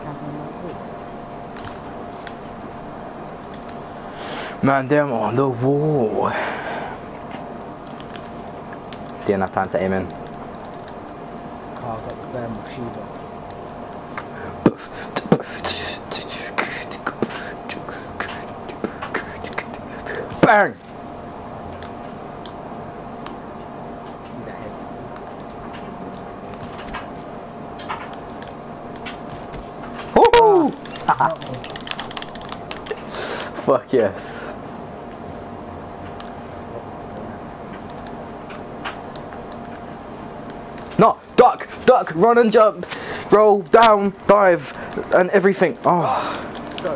Camping on that wall. Man, them on the wall. Didn't have time to aim in. Carl got the thermal. Bang! See that head? Woohoo! Fuck yes. No, duck, run and jump, roll down, dive, and everything. Oh, Let's go.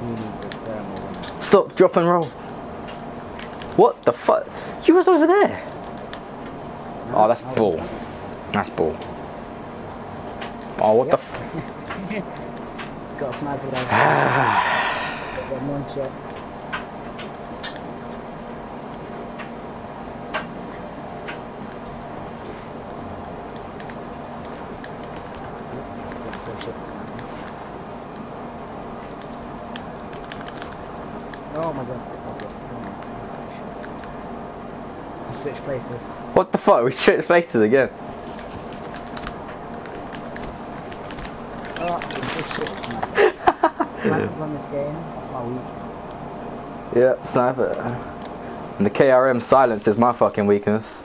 He needs a thermal one. stop, drop and roll. What the fuck? You was over there. Oh, that's bull. That's bull. Oh, what the? Yep. F- Got a sniper down. Got one shots. So, so shit, the sniper. Oh my god. Okay. Oh my. We switched places. what the fuck? We switched places again. Oh, some good shit, sniper. Snipers on this game, that's my weakness. Yep, sniper. And the KRM silence is my fucking weakness.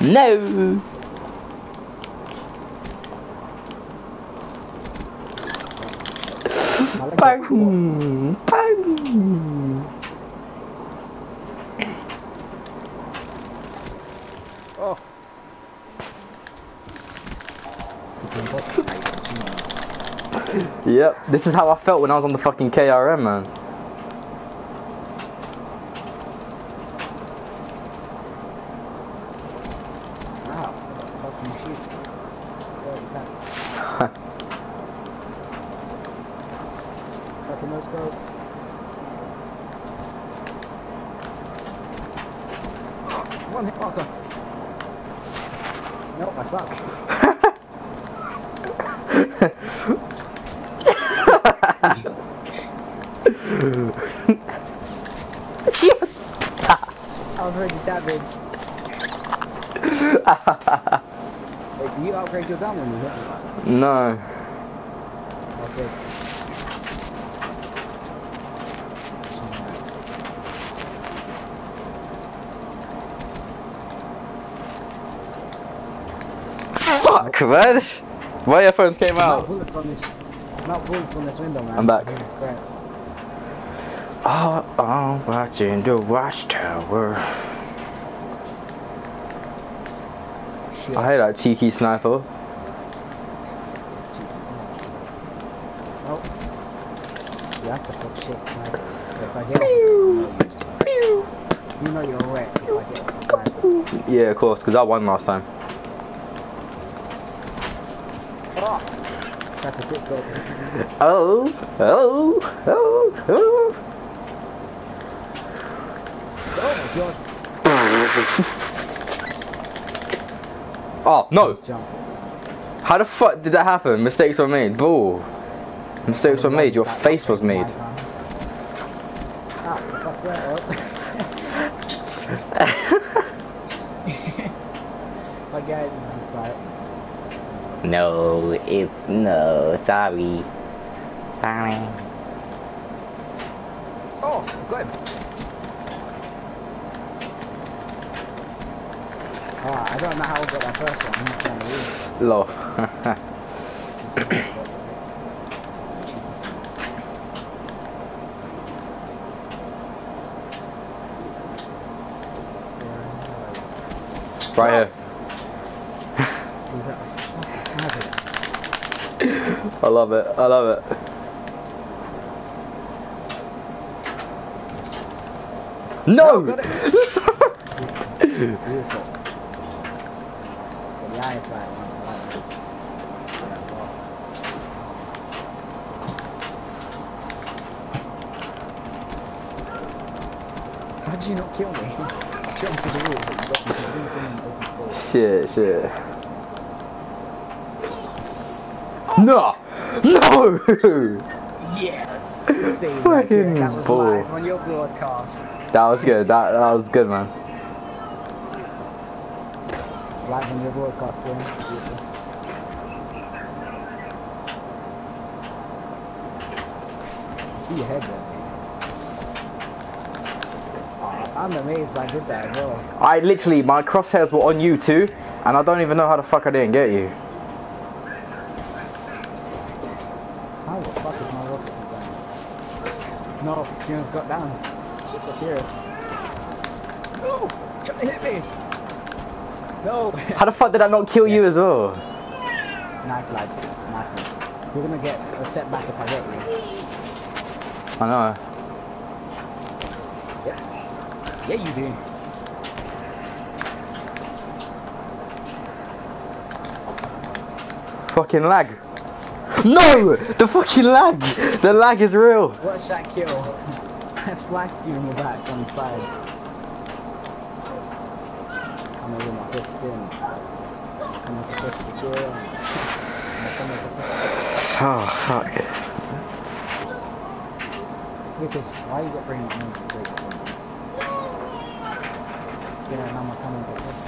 No. Oh. Yep, this is how I felt when I was on the fucking KRM, man. Wow, what the fucking shoot. Where is that? Fucking no scope. One hit marker. Nope, I suck. yes. I was already damaged. Wait, do you upgrade your gun when you hit that? No. Okay. Fuck, man. My earphones came Not out. bullets on this. Not bullets on this window, man. I'm back. Oh, I'm watching the watchtower. Shit. I hate that cheeky sniper. Oh. See, I can suck shit if I get off, you, you know you're wet if I get off sniper. Yeah, of course, because I won last time. Oh! Tried to pistol. Oh, oh, oh, oh. Oh my god. Oh, no. Just jumped at the same time. How the fuck did that happen? Mistakes were made. Bull. Mistakes were made. Your face was made. Ah, fuck that up. My guy is just like, No, it's no. Sorry. Sorry. oh, good. Oh, I don't know how I got that first one. I'm not trying to read. Lol. Just the cheapest things. right here. See, that was fucking snipers. I love it. I love it. No! got it. Beautiful. The eyesight, man, I like it. Yeah, well. How did you not kill me? Jump the wall, but you got me completely in open space. Shit, shit. No! No! Yes! Fucking that, was bull. live on your broadcast. That was good. That that was good, man. Live on your broadcast. I see your head there, man. Oh, I'm amazed I did that as well. I literally, my crosshairs were on you too, and I don't even know how the fuck I didn't get you. How the fuck is my rocket so down? No, she almost got down. She's so serious. No! It's trying to hit me! No! How the fuck did I not kill you as well? Knife lads, knife me. You're gonna get a setback if I get you. I know. Yeah. Yeah, you do. Fucking lag. No! The fucking lag! The lag is real. What's that kill? Slashed you in the back on the side. Come with my fist in. Come with the fist kill. Come with the fist. Oh, fuck. Because why are you bringing up music break? You know, now I'm coming with the fist.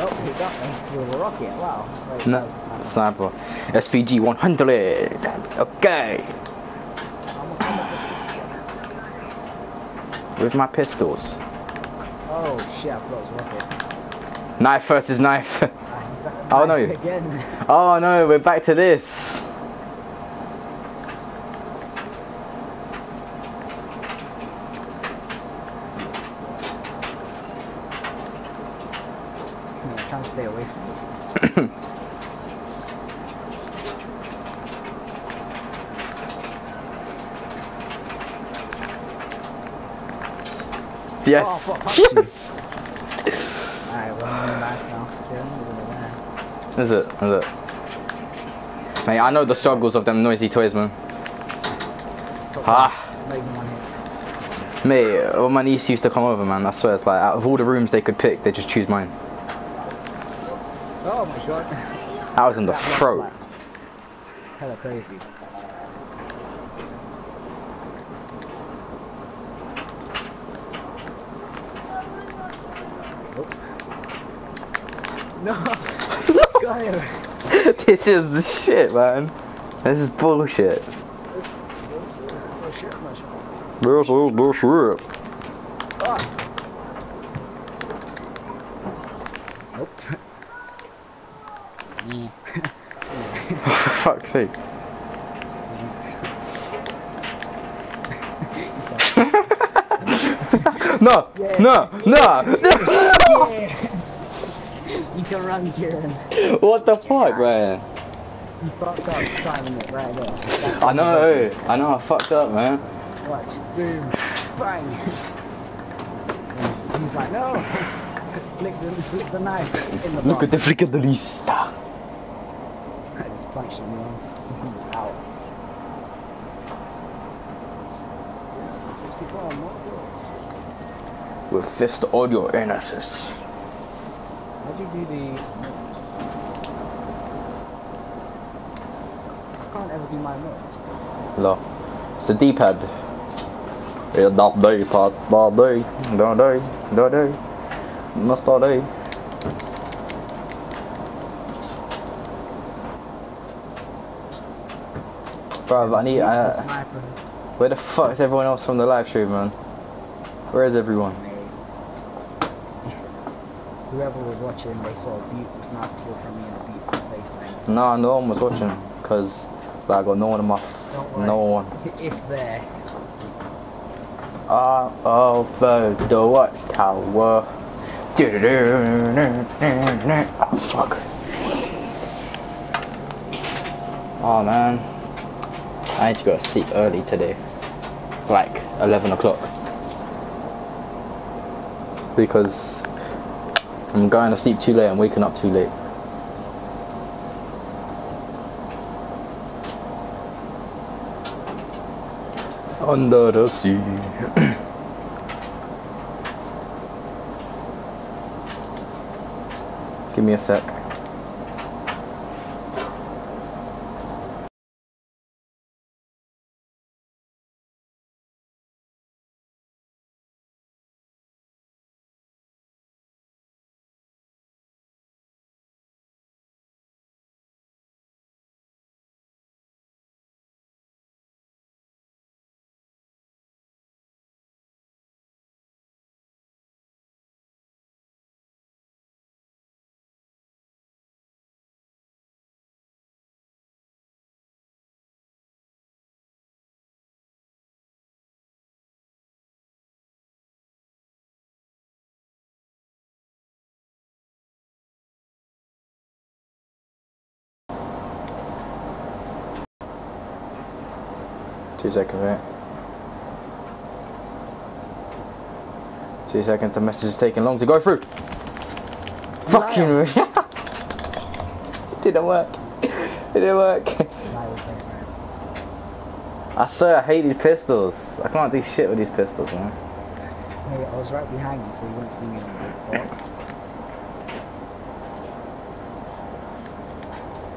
Oh, he got me with a rocket. Wow. Wait, No, sniper. SVG 100. Okay. I'm coming with the fist. With my pistols. Oh shit, I forgot was rocket. Knife versus knife. Ah, Oh, no. Again. Oh no, we're back to this. I'm trying to stay away from it. Yes. Oh, fuck, fuck you. yes. Alright, we're the back now. Jim, we're gonna die. Is it? Is it? Mate, I know the struggles of them noisy toys, man. Ah. pass. Not even one hit. Mate, when my niece used to come over, man, I swear it's like out of all the rooms they could pick, they just choose mine. Oh my god. I was in the throat. Hella crazy. Nope. No! Got him! This is the shit, man. This is bullshit. This, this, this, this shit much. This is the shit. Ah! Nope. Yeah. Fuck's sake. He said, No, no, no. you can run, Keiran. what the fuck, man? You fucked up timing it right there. That's I know, I know, I fucked up, man. Watch. Boom. Bang. And he's, he's like, no. flick, the, flick the knife in the Look bum. at the flick of the lista. I just punched him once. He was out. Yes, the 54 muzzles. With fist audio anuses. Do the? I can't ever do my moves. Lo. It's a D-pad. Yeah, that D-pad. That D. That D. That D. Must that D. Bro, I need. Uh, where the fuck is everyone else from the live stream, man? Where is everyone? Whoever was watching, they saw a beautiful sniper kill from me and a beautiful face bang. No, no one was watching, cause like, I got no one in my. No one. It's there. Ah, oh, the watchtower. Oh, fuck. Oh, man. I need to go to sleep early today. Like 11 o'clock. Because I'm going to sleep too late and waking up too late. Under the sea. Give me a sec. Two seconds, right? Two seconds, the message is taking long to go through. Fucking. It Didn't work. It Didn't work. Liar, right, right. I swear I hate these pistols. I can't do shit with these pistols, man. Hey, I was right behind you, so you wouldn't see me in the box.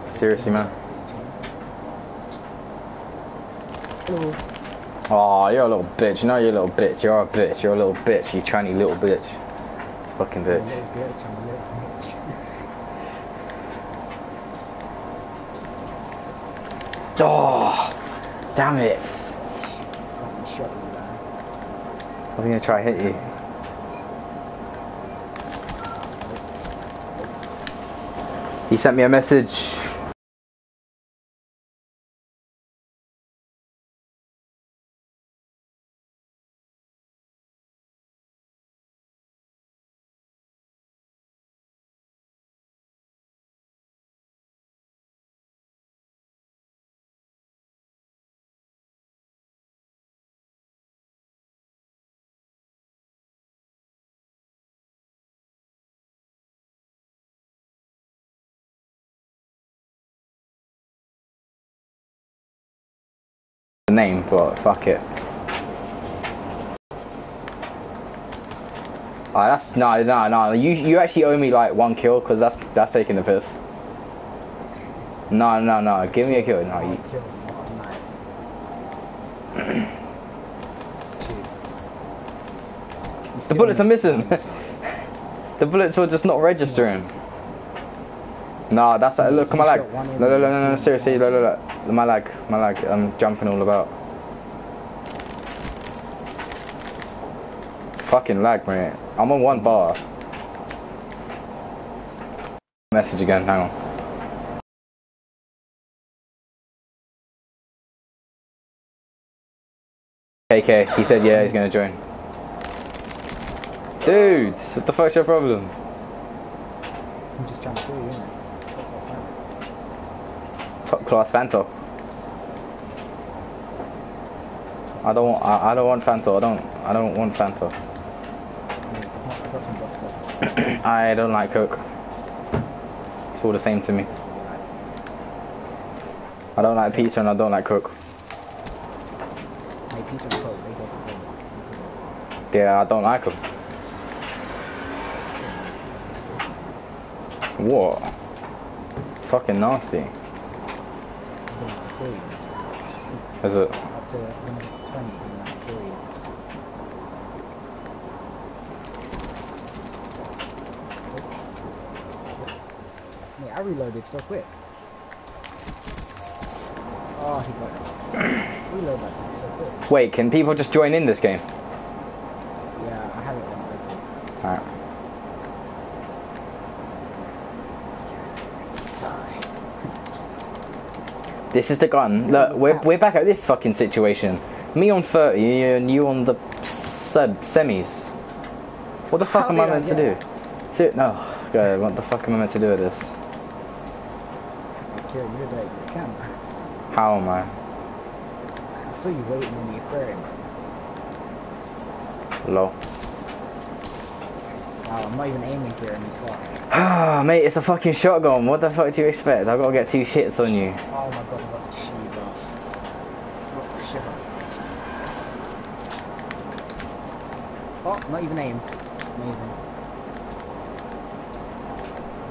Seriously, man. Hello. Oh, you're a little bitch. No, you're a little bitch. You're a bitch. You're a little bitch. You tranny little bitch. Fucking I'm a bitch. little bitch, I'm a little bitch. Oh, damn it. Let me shot you guys. I'm gonna try hit you. He sent me a message. The name, but fuck it. Ah, that's no, no, no. You you actually owe me like one kill because that's that's taking the piss. No, no, no. Give me a kill. No, you, Kill, not a knife. Two. You still bullets are missing. the bullets were just not registering. Nah, that's uh, look, my leg. No, no, no, no, no, seriously, look, look, look. my leg, my leg. I'm jumping all about. Fucking lag, man. I'm on one bar. Message again. Hang on. KK, he said yeah, he's gonna join. Dude, what the fuck's your problem? I'm just trying to kill you. Top class Fanta. I don't want. I, I don't want Fanta. I don't. I don't want Fanta. I got some Dr. Pepper. I don't like Coke. It's all the same to me. I don't like pizza and I don't like Coke. Pizza and Coke, they go together. Yeah, I don't like them. What? It's fucking nasty. I'm gonna kill you. Is it? Up to when it's 20, I'm gonna kill you. Mate, I reloaded so quick. Oh, he got it. Reload that so quick. Wait, can people just join in this game? Yeah, I have it on record. Alright. This is the gun. Look, we're, we're back at this fucking situation. Me on 30 and you on the sub semis. What the fuck How am I did I meant to do? Sit, no. God, what the fuck am I meant to do with this? You're the camera. How am I? I saw you waiting in the aquarium. Low. Wow, I'm not even aiming, and you saw it. Ah, mate, it's a fucking shotgun. What the fuck do you expect? I've gotta get two shits on you. Oh my god, got the Shieva. Got the Shieva. Oh, not even aimed. Amazing.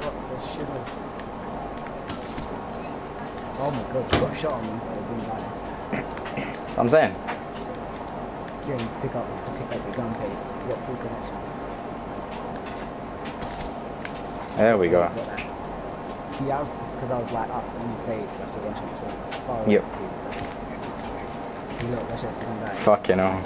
Got the Shievas. Oh my god, you got a shot on me, but I didn't die. I'm saying. Keiran, you need to pick up, pick up your gun pace. You got full connections. There we go. See, I was, it's because I was like up in your face, that's what I wanted to kill. Far away Yep. See, look, that's just one back. Fucking hell.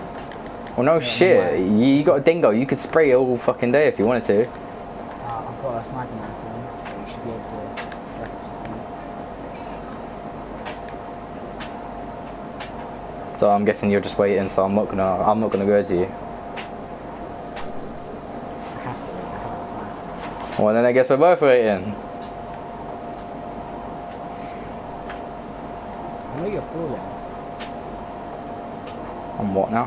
Well, no Yeah, shit. You got a dingo. You could spray it all fucking day if you wanted to. Uh, I've got a sniper rifle, so you should be able to reference some points. So I'm guessing you're just waiting. So I'm not gonna. I'm not gonna go to you. I have to, I have a sniper. Well, then I guess we're both waiting. I know you're cooling. On what now?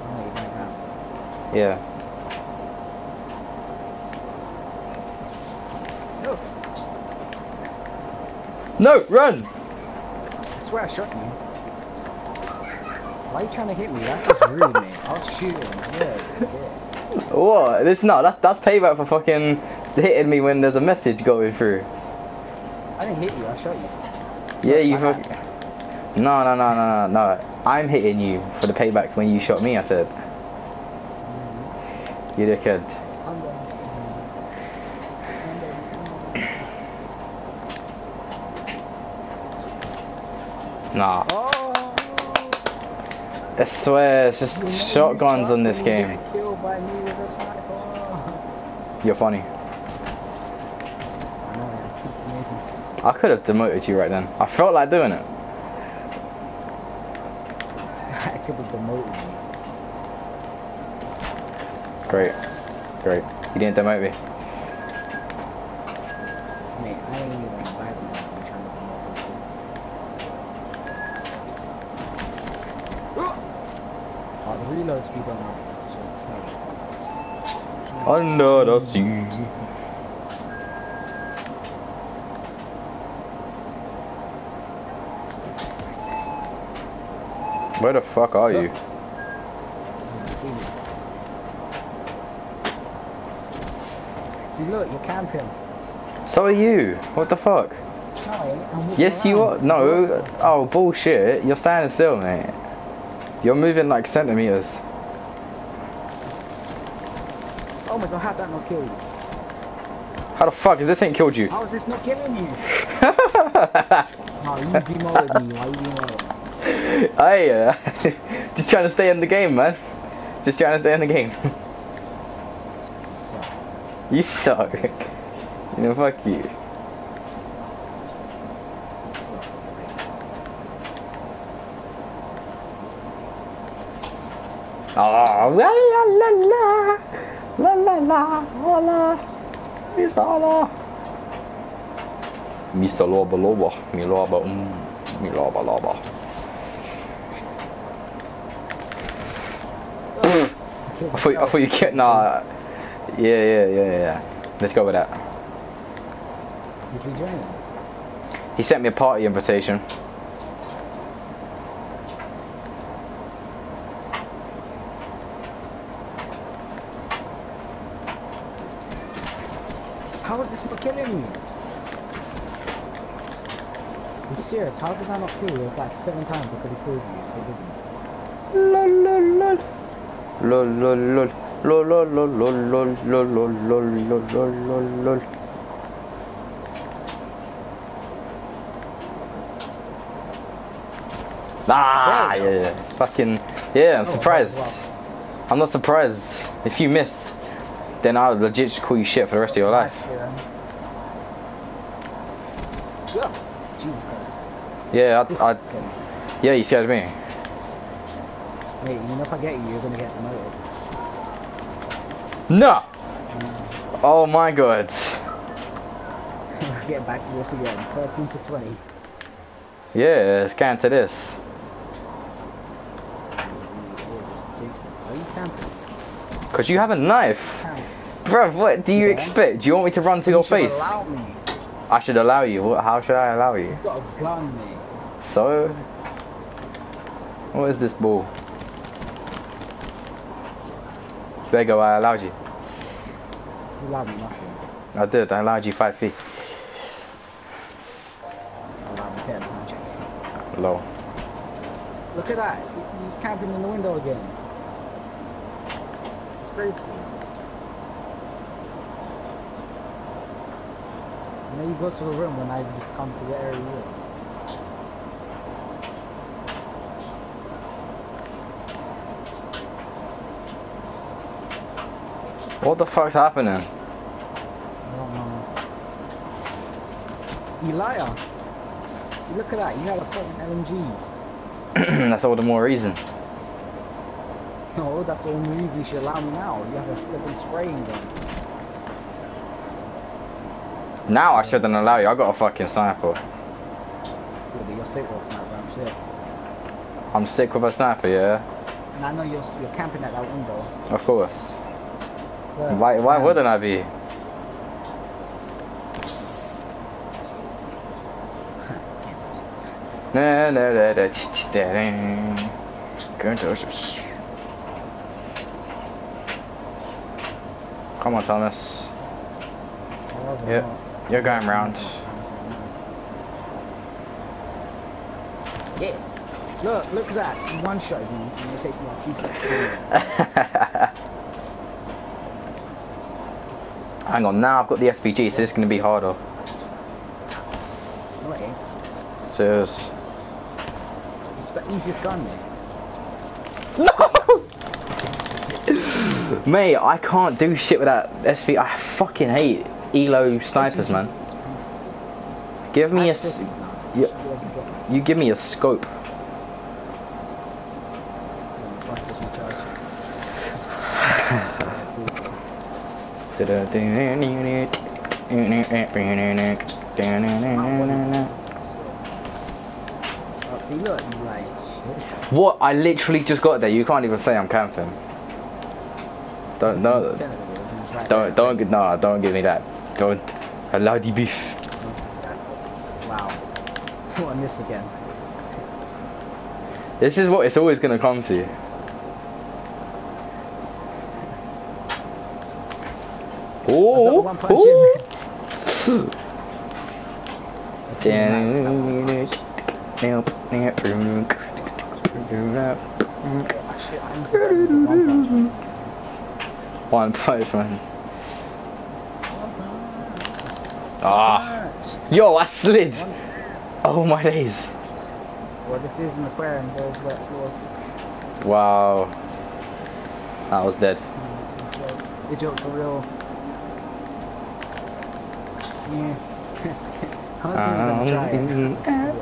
I know you're going around. Yeah. No, No, run! I swear I shot you. Why are you trying to hit me? That's just rude, mate. I was shooting. Yeah, yeah. What? This no. That's that's payback for fucking hitting me when there's a message going through. I didn't hit you, I shot you. Yeah, you I fucking. No, no, no, no, no, no. I'm hitting you for the payback when you shot me. I said. Mm-hmm. You dickhead. I'm going to see. I'm going to see. Nah. Oh! I swear, it's just You made me shotguns on this game. Got Killed by me with a sniper. You're funny. I know, amazing. I could have demoted you right then. I felt like doing it. I could have demoted you. Great. Great. You didn't demote me. Mate, I ain't even like vibing like I'm trying to demote you. Oh, the reload speed on us is just terrible. Under the sea. Where the fuck are you? See look, you're camping. So are you. What the fuck? No, I ain't. Yes, you are. No. Oh, bullshit. You're standing still, mate. You're moving like centimeters. Oh my god, how'd that not kill you? How the fuck is this ain't killed you? How is this not killing you? No, you demoted me. Why you demoted me? I uh, just trying to stay in the game, man. Just trying to stay in the game. So, you suck. You know, fuck you. so, Oh, la la la la la la la la. Mr. Allah. Mr. Loba Loba. Me Loba. Mm. Me Loba Loba. I thought, I thought you kept nah. Yeah, yeah, yeah, yeah. Let's go with that. Is he joining? He sent me a party invitation. Is not killing you? I'm serious, how did I not kill you? It was like seven times I could have killed you. I didn't. Lol lol lol. Lol lol lol. Lol lol lol lol lol lol lol lol lol lol lol lol. Ah, yeah, yeah. Fucking, yeah, I'm Oh, surprised. I'm not surprised. If you missed, then I'll legit just call you shit for the rest of your life. Yeah. Jesus Christ. Yeah, I, I, yeah, you scared me. Wait, you know if I get you, you're gonna get demoted. No! Oh my god. get back to this again. 13 to 20. Yeah, it's kind to this. Are you camping? Cause you have a knife. Bruv, what do you Yeah. expect? Do you want me to run to your You should face? Allow me. I should allow you. What, how should I allow you? He's got a gun, mate. So? What is this ball? There you go, I allowed you. You allowed me nothing. I did, I allowed you 5 feet. You allowed me 10 pounds. Low. Look at that. You're just camping in the window again. It's graceful. Then you go to the room when I just come to the area. What the fuck's happening? I don't know. You liar. See, look at that. You had a fucking LMG. That's all the more reason. No, that's all the reason you should allow me now. You have a flipping spraying gun. Now I shouldn't allow you. I got a fucking sniper. Yeah, you're sick of sniper, I'm shit. I'm sick with a sniper, yeah? And I know you're, you're camping at that window. Of course. But, Why, why man, wouldn't I be? can't trust this. Na, na, na, da, da. To. Come on, Thomas. Yep, no. You're going round. Yeah. Look, look at that. One shot me, and it takes me like two shots. Hang on, now I've got the SVG, so this is going to be harder. No, it ain't. So it's... The easiest gun, mate. No! mate, I can't do shit with that SV. I fucking hate elo snipers, man. Give me a. You, you give me a scope. What? I literally just got there. You can't even say I'm camping. Don't no. Don't don't no. Don't give me that. Don't. I the beef. Wow. What I missed again. This is what it's always going to come to. Oh! One punch oh. One punch, man. Ah, yo, I slid. Oh my days. Well, this is an aquarium. There's wet floors. Wow. I was dead. The jokes, the jokes are real. Yeah. I was not even gonna try it.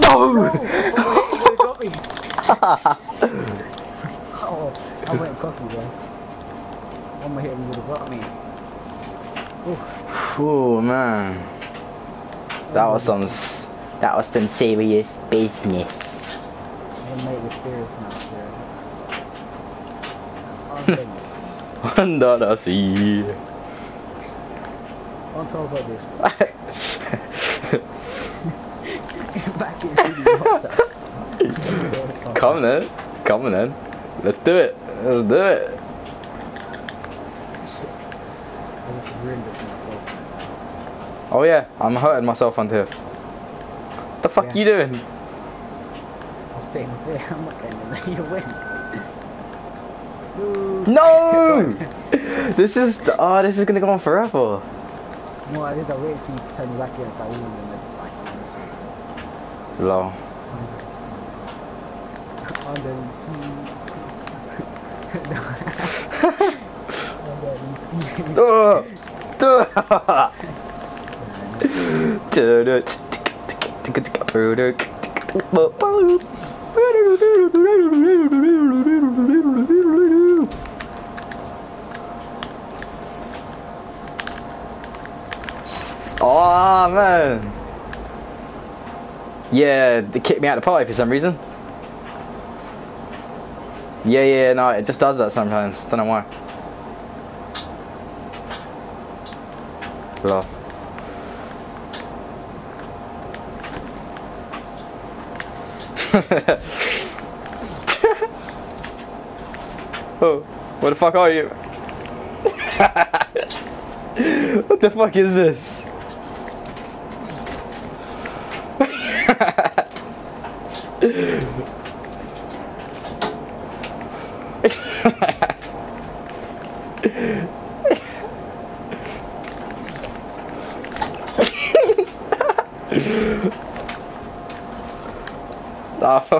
No! I went cocky, bro. One more hit and would have got me. Oh man, that was some. That was some serious business. Make this serious now, sure. I'm famous. Under the sea. On top of this, back into the water. Come then, come then. Let's do it. Let's do it. Shit. I just ruined this for myself. Oh yeah, I'm hurting myself on here. The fuck Yeah. you doing? I'm staying there. I'm not going to let you win. No! this is oh, this is gonna go on forever. No, I did. I waited for you to turn back in, so I won, and I just like. Oh, Lol. Under the sea. Under the sea. Under the sea. Oh man. Yeah, they kicked me out of the party for some reason. Yeah, yeah, no, it just does that sometimes. Don't know why. Lol. oh, what the fuck are you? what the fuck is this?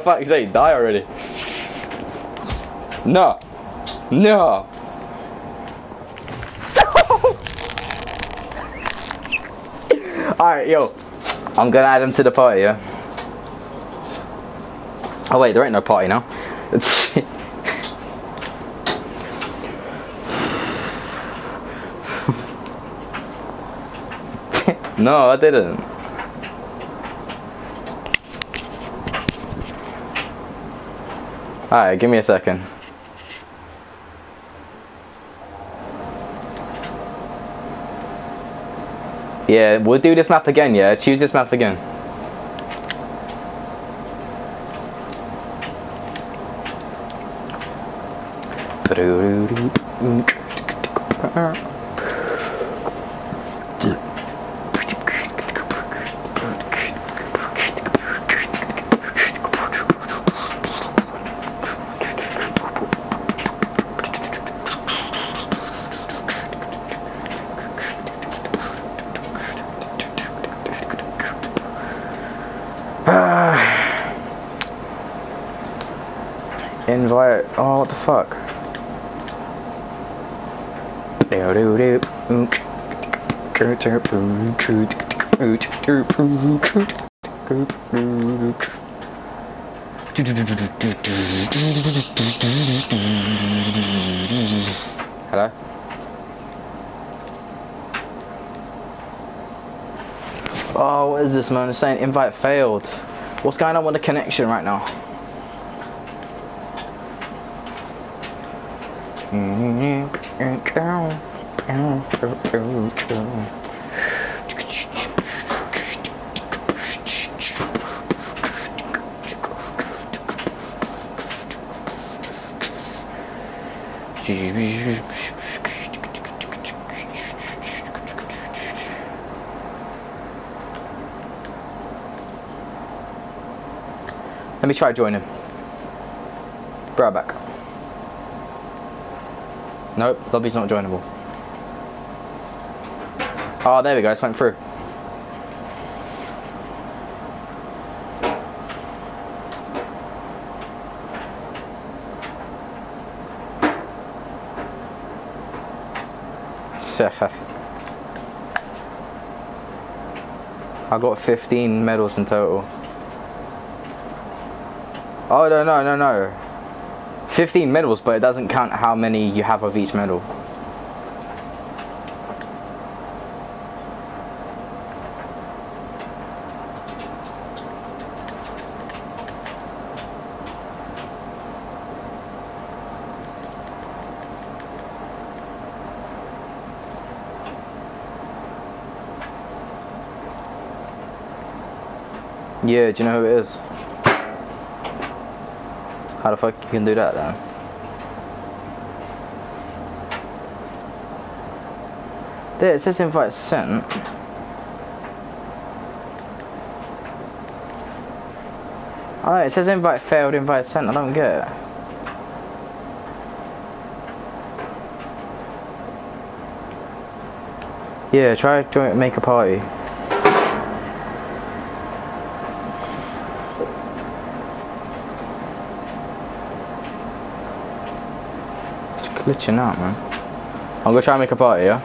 fuck's sake, die already. No. No. Alright, yo. I'm gonna add him to the party, yeah? Oh wait, there ain't no party now. No, I didn't. Alright, give me a second. Yeah, we'll do this map again, yeah? Choose this map again. Invite. Oh, what the fuck? Hello? Oh, what is this, man? It's saying invite failed. What's going on with the connection right now? Let try joining. Be right back. Nope, lobby's not joinable. Oh, there we go, it's went through. I got 15 medals in total. Oh no no no no. 15 medals, but it doesn't count how many you have of each medal. Yeah, do you know who it is? How the fuck you can do that then? There, it says invite sent. Oh, it says invite failed, invite sent. I don't get it. Yeah, try join make a party. Glitching out, man. I'm gonna try and make a party, yeah?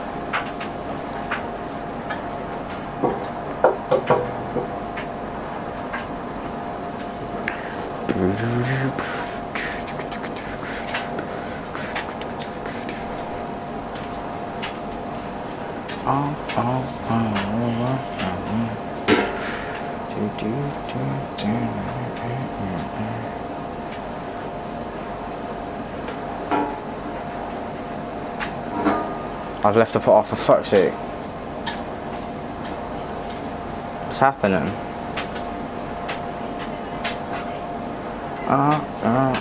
Oh, oh, oh, oh, oh, oh. Do, do, do, do, do, do, do. I've left the pot off for fuck's sake. What's happening? Uh, uh.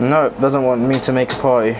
No, doesn't want me to make a party.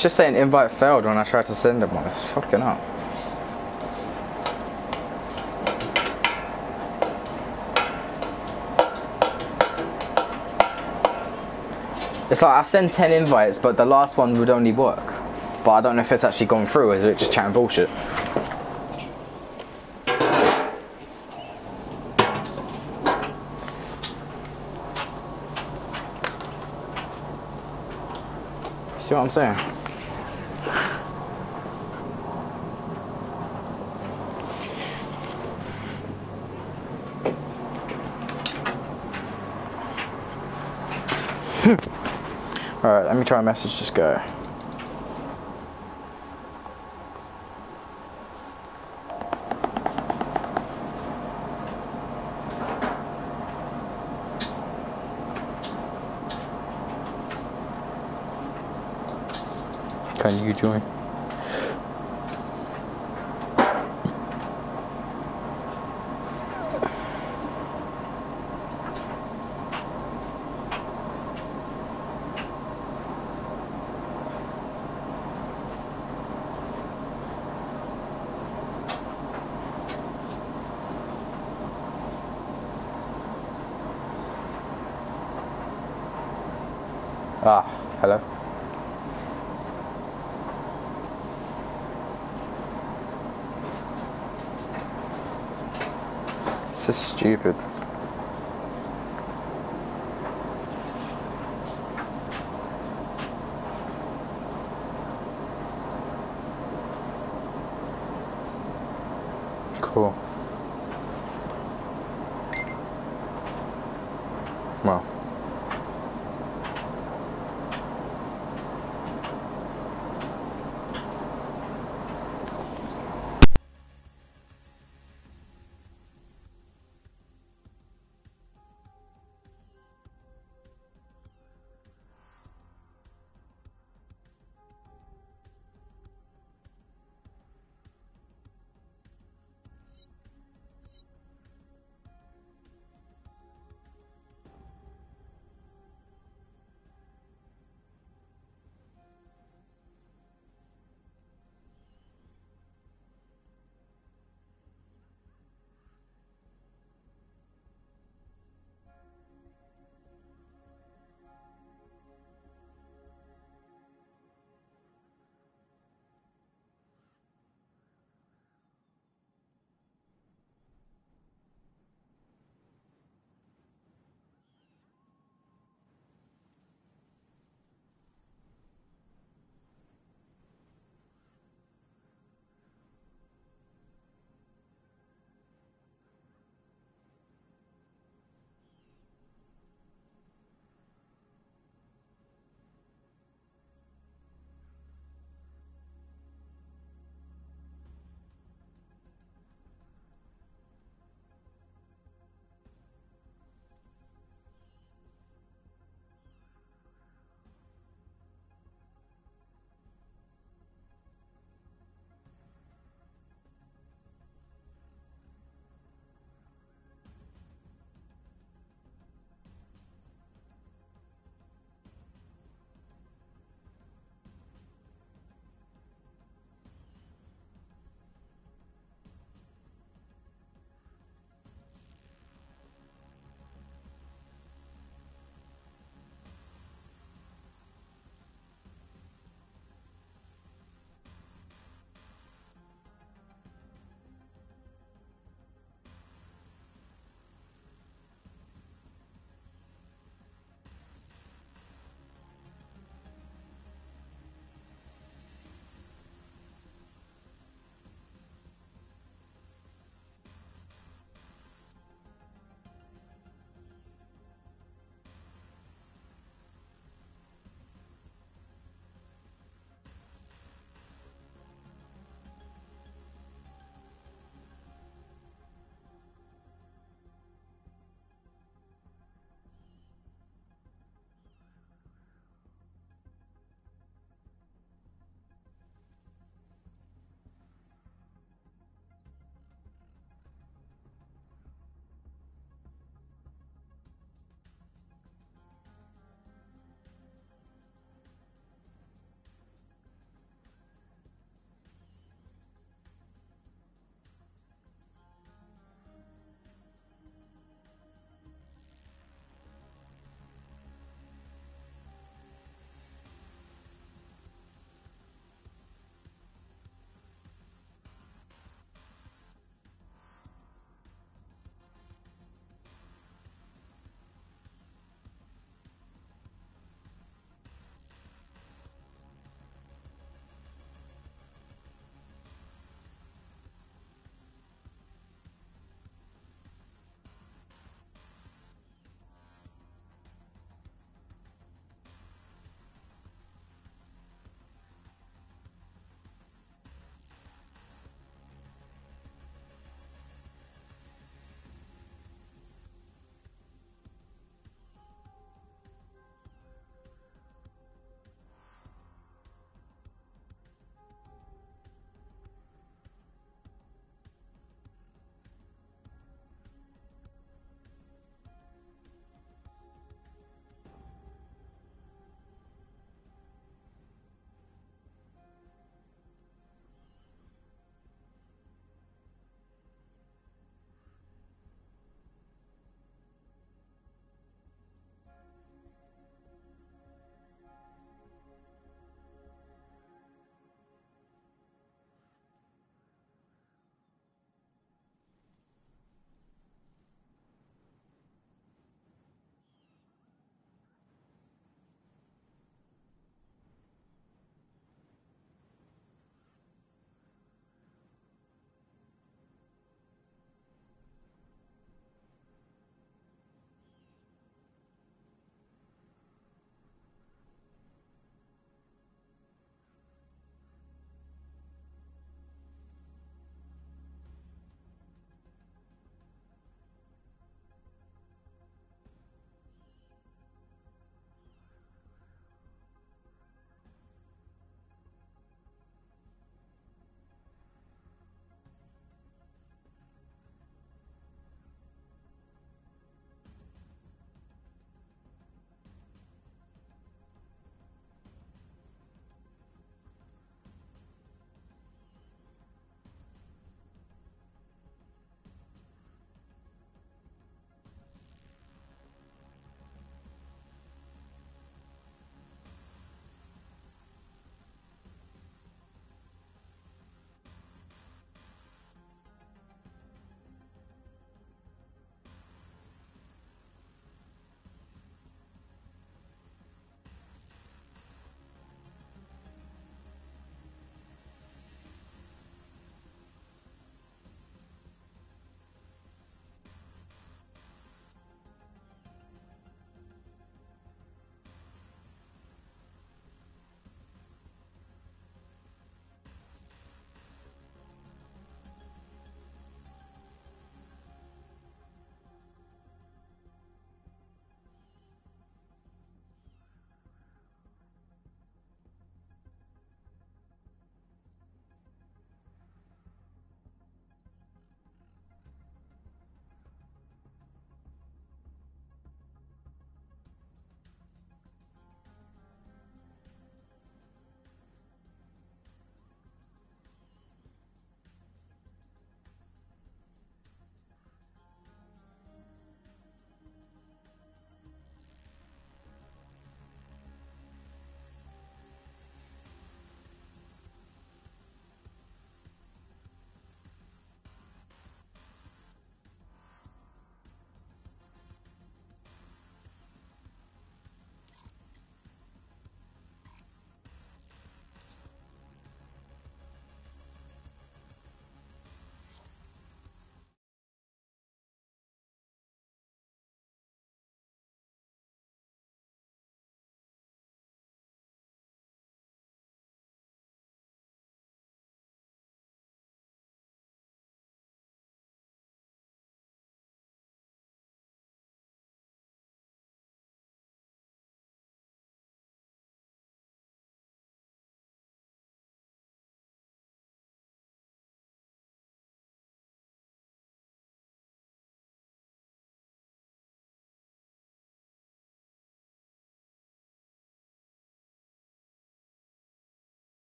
It's just saying invite failed when I tried to send him one. It's fucking up. It's like I send 10 invites, but the last one would only work. But I don't know if it's actually gone through or is it just chatting bullshit. See what I'm saying? Alright, let me try message this guy. Can you join? Ah, hello. This is stupid.